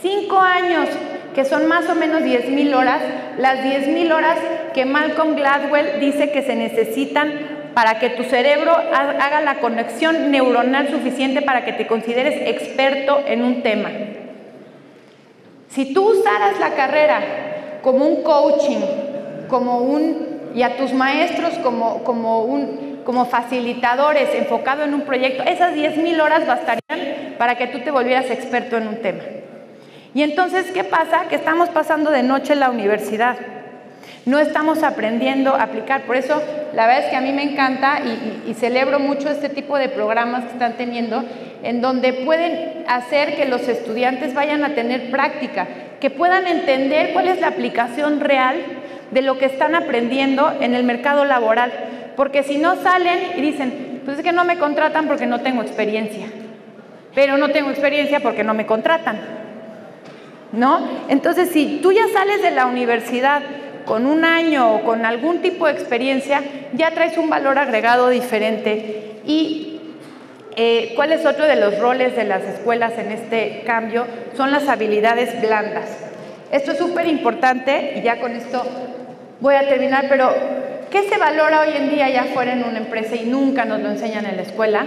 Cinco años, que son más o menos 10 mil horas, las 10 mil horas que Malcolm Gladwell dice que se necesitan para que tu cerebro haga la conexión neuronal suficiente para que te consideres experto en un tema. Si tú usaras la carrera como un coaching, como un y a tus maestros como, como, un, como facilitadores enfocado en un proyecto, esas 10 mil horas bastarían para que tú te volvieras experto en un tema. Y entonces, ¿qué pasa? Que estamos pasando de noche en la universidad. No estamos aprendiendo a aplicar. Por eso, la verdad es que a mí me encanta y, celebro mucho este tipo de programas que están teniendo, en donde pueden hacer que los estudiantes vayan a tener práctica, que puedan entender cuál es la aplicación real de lo que están aprendiendo en el mercado laboral. Porque si no salen y dicen, pues es que no me contratan porque no tengo experiencia. Pero no tengo experiencia porque no me contratan. ¿no? Entonces, si tú ya sales de la universidad con un año o con algún tipo de experiencia, ya traes un valor agregado diferente. ¿Y eh, cuál es otro de los roles de las escuelas en este cambio? Son las habilidades blandas. Esto es súper importante y ya con esto voy a terminar, pero ¿qué se valora hoy en día ya fuera en una empresa y nunca nos lo enseñan en la escuela?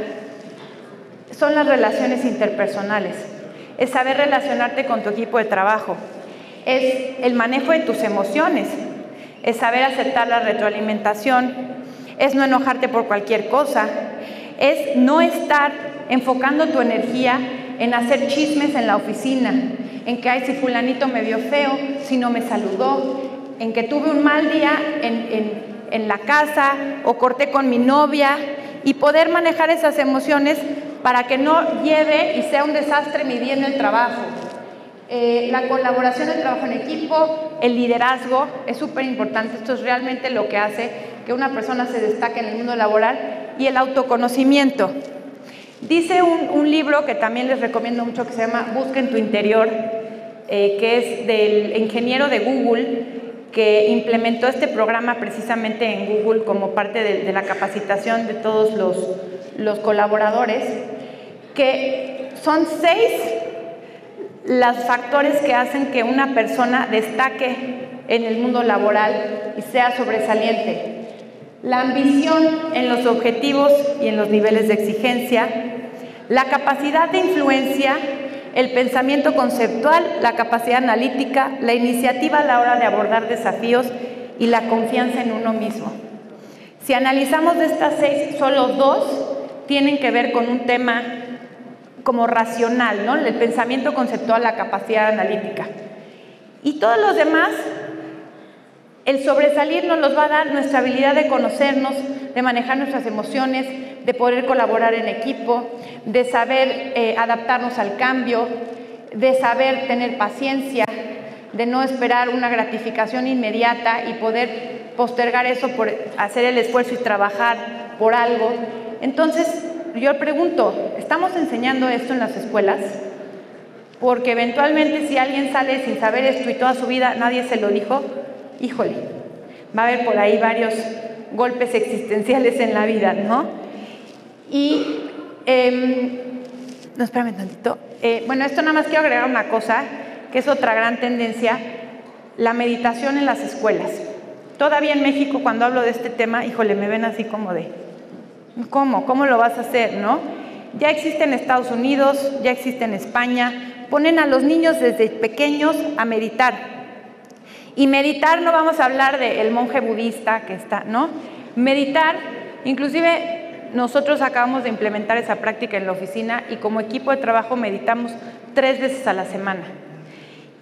Son las relaciones interpersonales es saber relacionarte con tu equipo de trabajo, es el manejo de tus emociones, es saber aceptar la retroalimentación, es no enojarte por cualquier cosa, es no estar enfocando tu energía en hacer chismes en la oficina, en que, ay, si fulanito me vio feo, si no me saludó, en que tuve un mal día en, en, en la casa o corté con mi novia y poder manejar esas emociones para que no lleve y sea un desastre mi día en el trabajo. Eh, la colaboración, el trabajo en equipo, el liderazgo es súper importante. Esto es realmente lo que hace que una persona se destaque en el mundo laboral y el autoconocimiento. Dice un, libro que también les recomiendo mucho que se llama Busca en tu interior, eh, que es del ingeniero de Google que implementó este programa precisamente en Google como parte de, de la capacitación de todos los, los colaboradores que son seis los factores que hacen que una persona destaque en el mundo laboral y sea sobresaliente. La ambición en los objetivos y en los niveles de exigencia, la capacidad de influencia, el pensamiento conceptual, la capacidad analítica, la iniciativa a la hora de abordar desafíos y la confianza en uno mismo. Si analizamos de estas seis, solo dos tienen que ver con un tema como racional, ¿no? El pensamiento conceptual, la capacidad analítica. Y todos los demás, el sobresalir nos los va a dar nuestra habilidad de conocernos, de manejar nuestras emociones, de poder colaborar en equipo, de saber eh, adaptarnos al cambio, de saber tener paciencia, de no esperar una gratificación inmediata y poder postergar eso por hacer el esfuerzo y trabajar por algo. Entonces, yo pregunto, ¿estamos enseñando esto en las escuelas? Porque eventualmente si alguien sale sin saber esto y toda su vida nadie se lo dijo, híjole, va a haber por ahí varios golpes existenciales en la vida, ¿no? Y eh, no, espérame tantito. Eh, bueno, esto nada más quiero agregar una cosa, que es otra gran tendencia, la meditación en las escuelas. Todavía en México, cuando hablo de este tema, híjole, me ven así como de, ¿cómo? ¿Cómo lo vas a hacer, no? Ya existe en Estados Unidos, ya existe en España, ponen a los niños desde pequeños a meditar. Y meditar no vamos a hablar del monje budista que está, ¿no? Meditar, inclusive nosotros acabamos de implementar esa práctica en la oficina y como equipo de trabajo meditamos tres veces a la semana.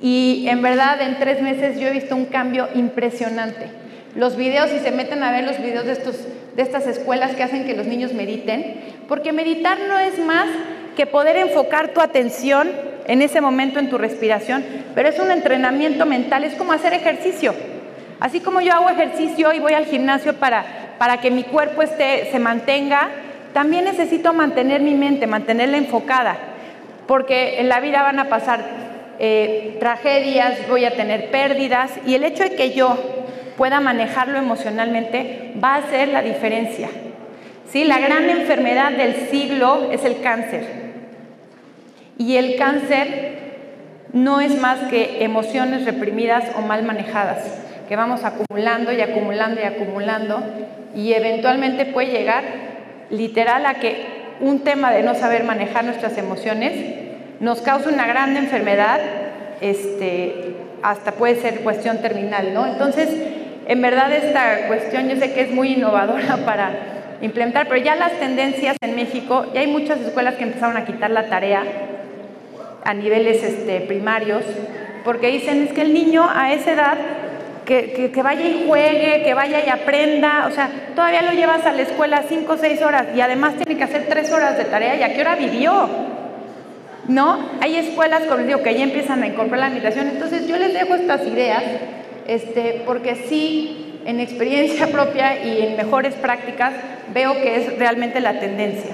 Y en verdad en tres meses yo he visto un cambio impresionante. Los videos, si se meten a ver los videos de, estos, de estas escuelas que hacen que los niños mediten, porque meditar no es más que poder enfocar tu atención en ese momento en tu respiración, pero es un entrenamiento mental, es como hacer ejercicio. Así como yo hago ejercicio y voy al gimnasio para, para que mi cuerpo esté, se mantenga, también necesito mantener mi mente, mantenerla enfocada, porque en la vida van a pasar eh, tragedias, voy a tener pérdidas, y el hecho de que yo pueda manejarlo emocionalmente va a hacer la diferencia. ¿Sí? La gran enfermedad del siglo es el cáncer. Y el cáncer no es más que emociones reprimidas o mal manejadas, que vamos acumulando y acumulando y acumulando y eventualmente puede llegar literal a que un tema de no saber manejar nuestras emociones nos cause una gran enfermedad, este, hasta puede ser cuestión terminal, ¿no? Entonces, en verdad esta cuestión yo sé que es muy innovadora para implementar, pero ya las tendencias en México, ya hay muchas escuelas que empezaron a quitar la tarea a niveles este, primarios, porque dicen es que el niño a esa edad que, vaya y juegue, que vaya y aprenda, o sea, todavía lo llevas a la escuela cinco o seis horas y además tiene que hacer tres horas de tarea y a qué hora vivió. ¿No? Hay escuelas, como les digo, que ya empiezan a incorporar la meditación, entonces yo les dejo estas ideas, este, porque sí, en experiencia propia y en mejores prácticas, veo que es realmente la tendencia.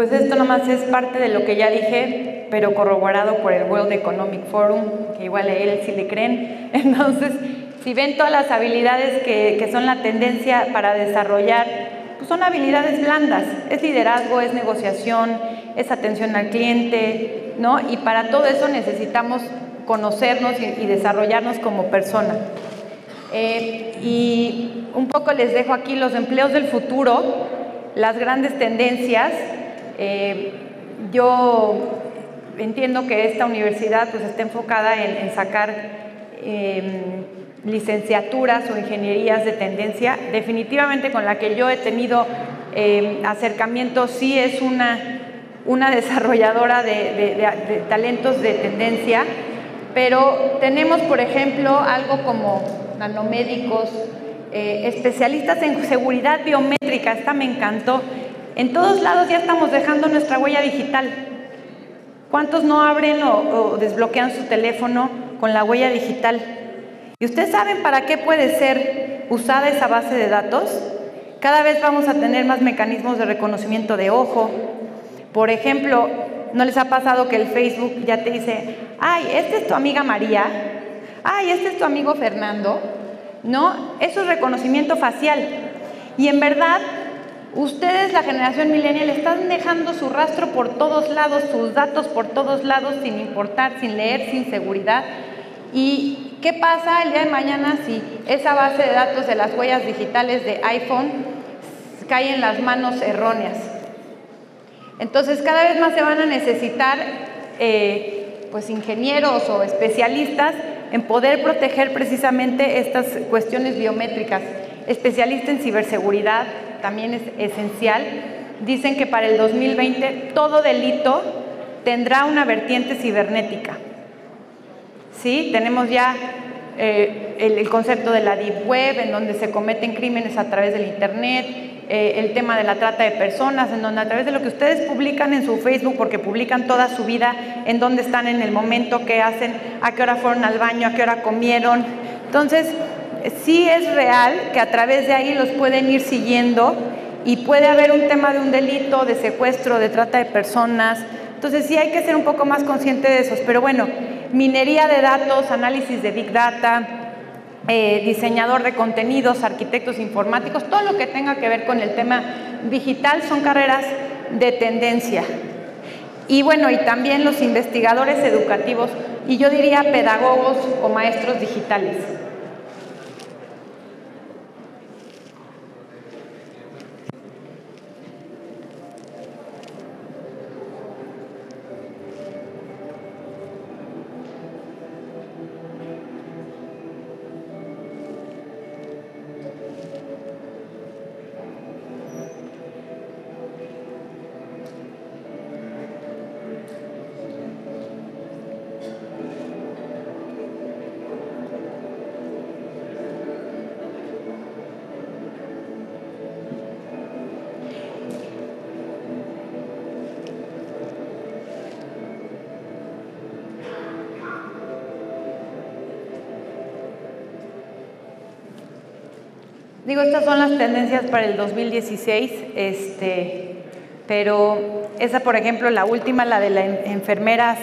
Pues esto nomás es parte de lo que ya dije, pero corroborado por el World Economic Forum, que igual a él sí le creen. Entonces, si ven todas las habilidades que, que son la tendencia para desarrollar, pues son habilidades blandas. Es liderazgo, es negociación, es atención al cliente, ¿no? Y para todo eso necesitamos conocernos y, desarrollarnos como persona. Eh, y un poco les dejo aquí los empleos del futuro, las grandes tendencias eh, yo entiendo que esta universidad pues, está enfocada en, sacar em, licenciaturas o ingenierías de tendencia. Definitivamente con la que yo he tenido em, acercamiento sí es una, una desarrolladora de, talentos de tendencia, pero tenemos, por ejemplo, algo como nanomédicos, eh, especialistas en seguridad biométrica, esta me encantó. En todos lados ya estamos dejando nuestra huella digital. ¿Cuántos no abren o, desbloquean su teléfono con la huella digital? ¿Y ustedes saben para qué puede ser usada esa base de datos? Cada vez vamos a tener más mecanismos de reconocimiento de ojo. Por ejemplo, ¿no les ha pasado que el Facebook ya te dice, ay, esta es tu amiga María, ay, este es tu amigo Fernando? No, eso es reconocimiento facial. Y en verdad Ustedes, la generación millennial, están dejando su rastro por todos lados, sus datos por todos lados, sin importar, sin leer, sin seguridad. ¿Y qué pasa el día de mañana si esa base de datos de las huellas digitales de iPhone cae en las manos erróneas? Entonces, cada vez más se van a necesitar eh, pues, ingenieros o especialistas en poder proteger precisamente estas cuestiones biométricas, especialistas en ciberseguridad, también es esencial, dicen que para el 2020 todo delito tendrá una vertiente cibernética. ¿Sí? Tenemos ya eh, el, concepto de la deep web, en donde se cometen crímenes a través del Internet, eh, el tema de la trata de personas, en donde a través de lo que ustedes publican en su Facebook, porque publican toda su vida, en dónde están en el momento, qué hacen, a qué hora fueron al baño, a qué hora comieron. Entonces, sí es real que a través de ahí los pueden ir siguiendo y puede haber un tema de un delito, de secuestro, de trata de personas. Entonces sí hay que ser un poco más consciente de esos. Pero bueno, minería de datos, análisis de Big Data, eh, diseñador de contenidos, arquitectos informáticos, todo lo que tenga que ver con el tema digital son carreras de tendencia. Y bueno, y también los investigadores educativos y yo diría pedagogos o maestros digitales. Estas son las tendencias para el 2016, este, pero esa, por ejemplo, la última, la de las enfermeras,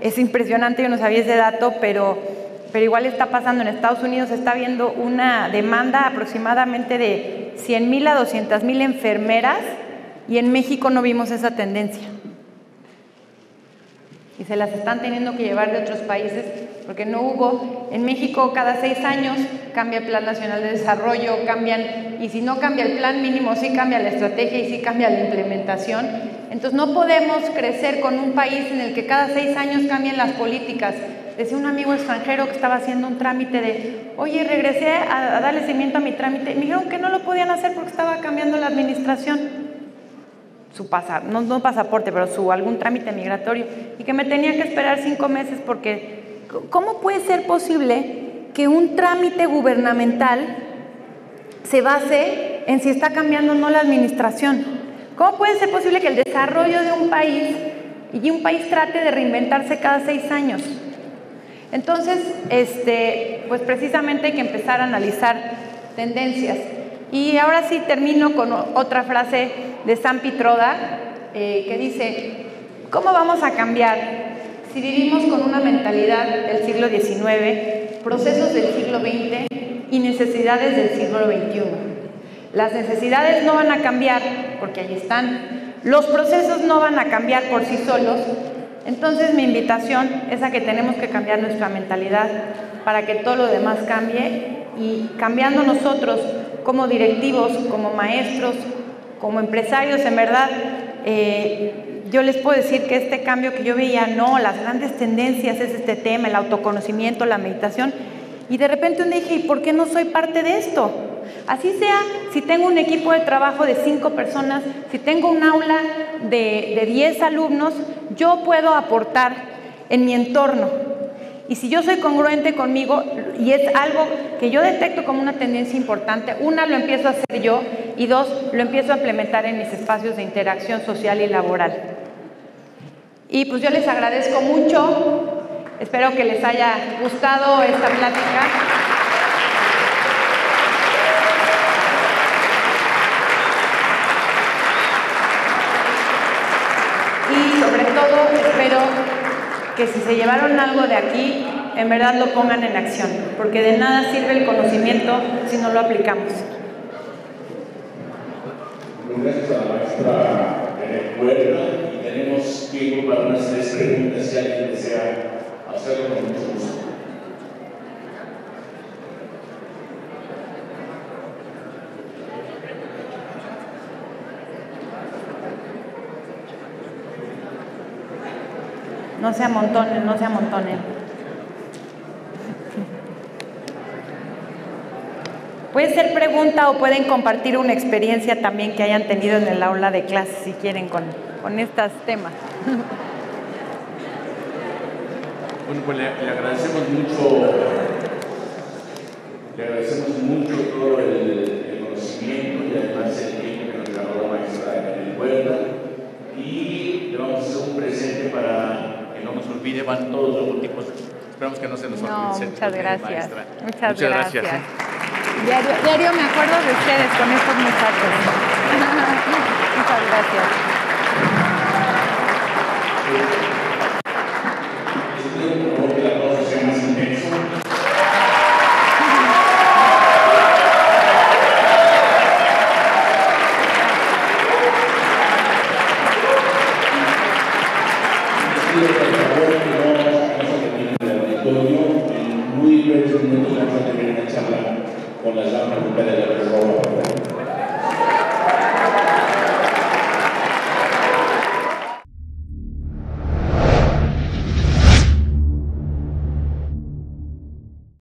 es impresionante, yo no sabía ese dato, pero, pero igual está pasando en Estados Unidos, está habiendo una demanda aproximadamente de 100 mil a 200 mil enfermeras y en México no vimos esa tendencia. Y se las están teniendo que llevar de otros países porque no hubo, en México cada seis años cambia el Plan Nacional de Desarrollo, cambian, y si no cambia el plan mínimo, sí cambia la estrategia y sí cambia la implementación. Entonces no podemos crecer con un país en el que cada seis años cambian las políticas. Decía un amigo extranjero que estaba haciendo un trámite de, oye, regresé a, darle seguimiento a mi trámite, me dijeron que no lo podían hacer porque estaba cambiando la administración su pasa, no, no pasaporte, pero su algún trámite migratorio, y que me tenía que esperar cinco meses porque ¿Cómo puede ser posible que un trámite gubernamental se base en si está cambiando o no la administración? ¿Cómo puede ser posible que el desarrollo de un país y un país trate de reinventarse cada seis años? Entonces, este, pues precisamente hay que empezar a analizar tendencias. Y ahora sí termino con otra frase de San Pitroda eh, que dice, ¿cómo vamos a cambiar si vivimos con una mentalidad del siglo XIX, procesos del siglo XX y necesidades del siglo XXI. Las necesidades no van a cambiar porque ahí están, los procesos no van a cambiar por sí solos, entonces mi invitación es a que tenemos que cambiar nuestra mentalidad para que todo lo demás cambie y cambiando nosotros como directivos, como maestros, como empresarios, en verdad, eh, yo les puedo decir que este cambio que yo veía, no, las grandes tendencias es este tema, el autoconocimiento, la meditación, y de repente un día dije, ¿y por qué no soy parte de esto? Así sea, si tengo un equipo de trabajo de cinco personas, si tengo un aula de, de diez alumnos, yo puedo aportar en mi entorno. Y si yo soy congruente conmigo y es algo que yo detecto como una tendencia importante, una lo empiezo a hacer yo y dos lo empiezo a implementar en mis espacios de interacción social y laboral. Y pues yo les agradezco mucho, espero que les haya gustado esta plática. Y sobre todo espero que si se llevaron algo de aquí, en verdad lo pongan en acción, porque de nada sirve el conocimiento si no lo aplicamos. Gracias a la maestra tenemos tiempo para unas tres preguntas no se amontonen, no se amontonen. Puede ser pregunta o pueden compartir una experiencia también que hayan tenido en el aula de clase, si quieren, con, con estos temas. Bueno, pues le, agradecemos mucho, le agradecemos mucho todo el, conocimiento y además el tiempo que nos regaló la maestra en el y le vamos a hacer un presente para nos olvide, van todos los logotipos. Esperamos que no se nos olvide. No, muchas, gracias. Muchas, muchas gracias. Muchas, gracias. Diario, diario me acuerdo de ustedes con estos muchachos. muchas gracias.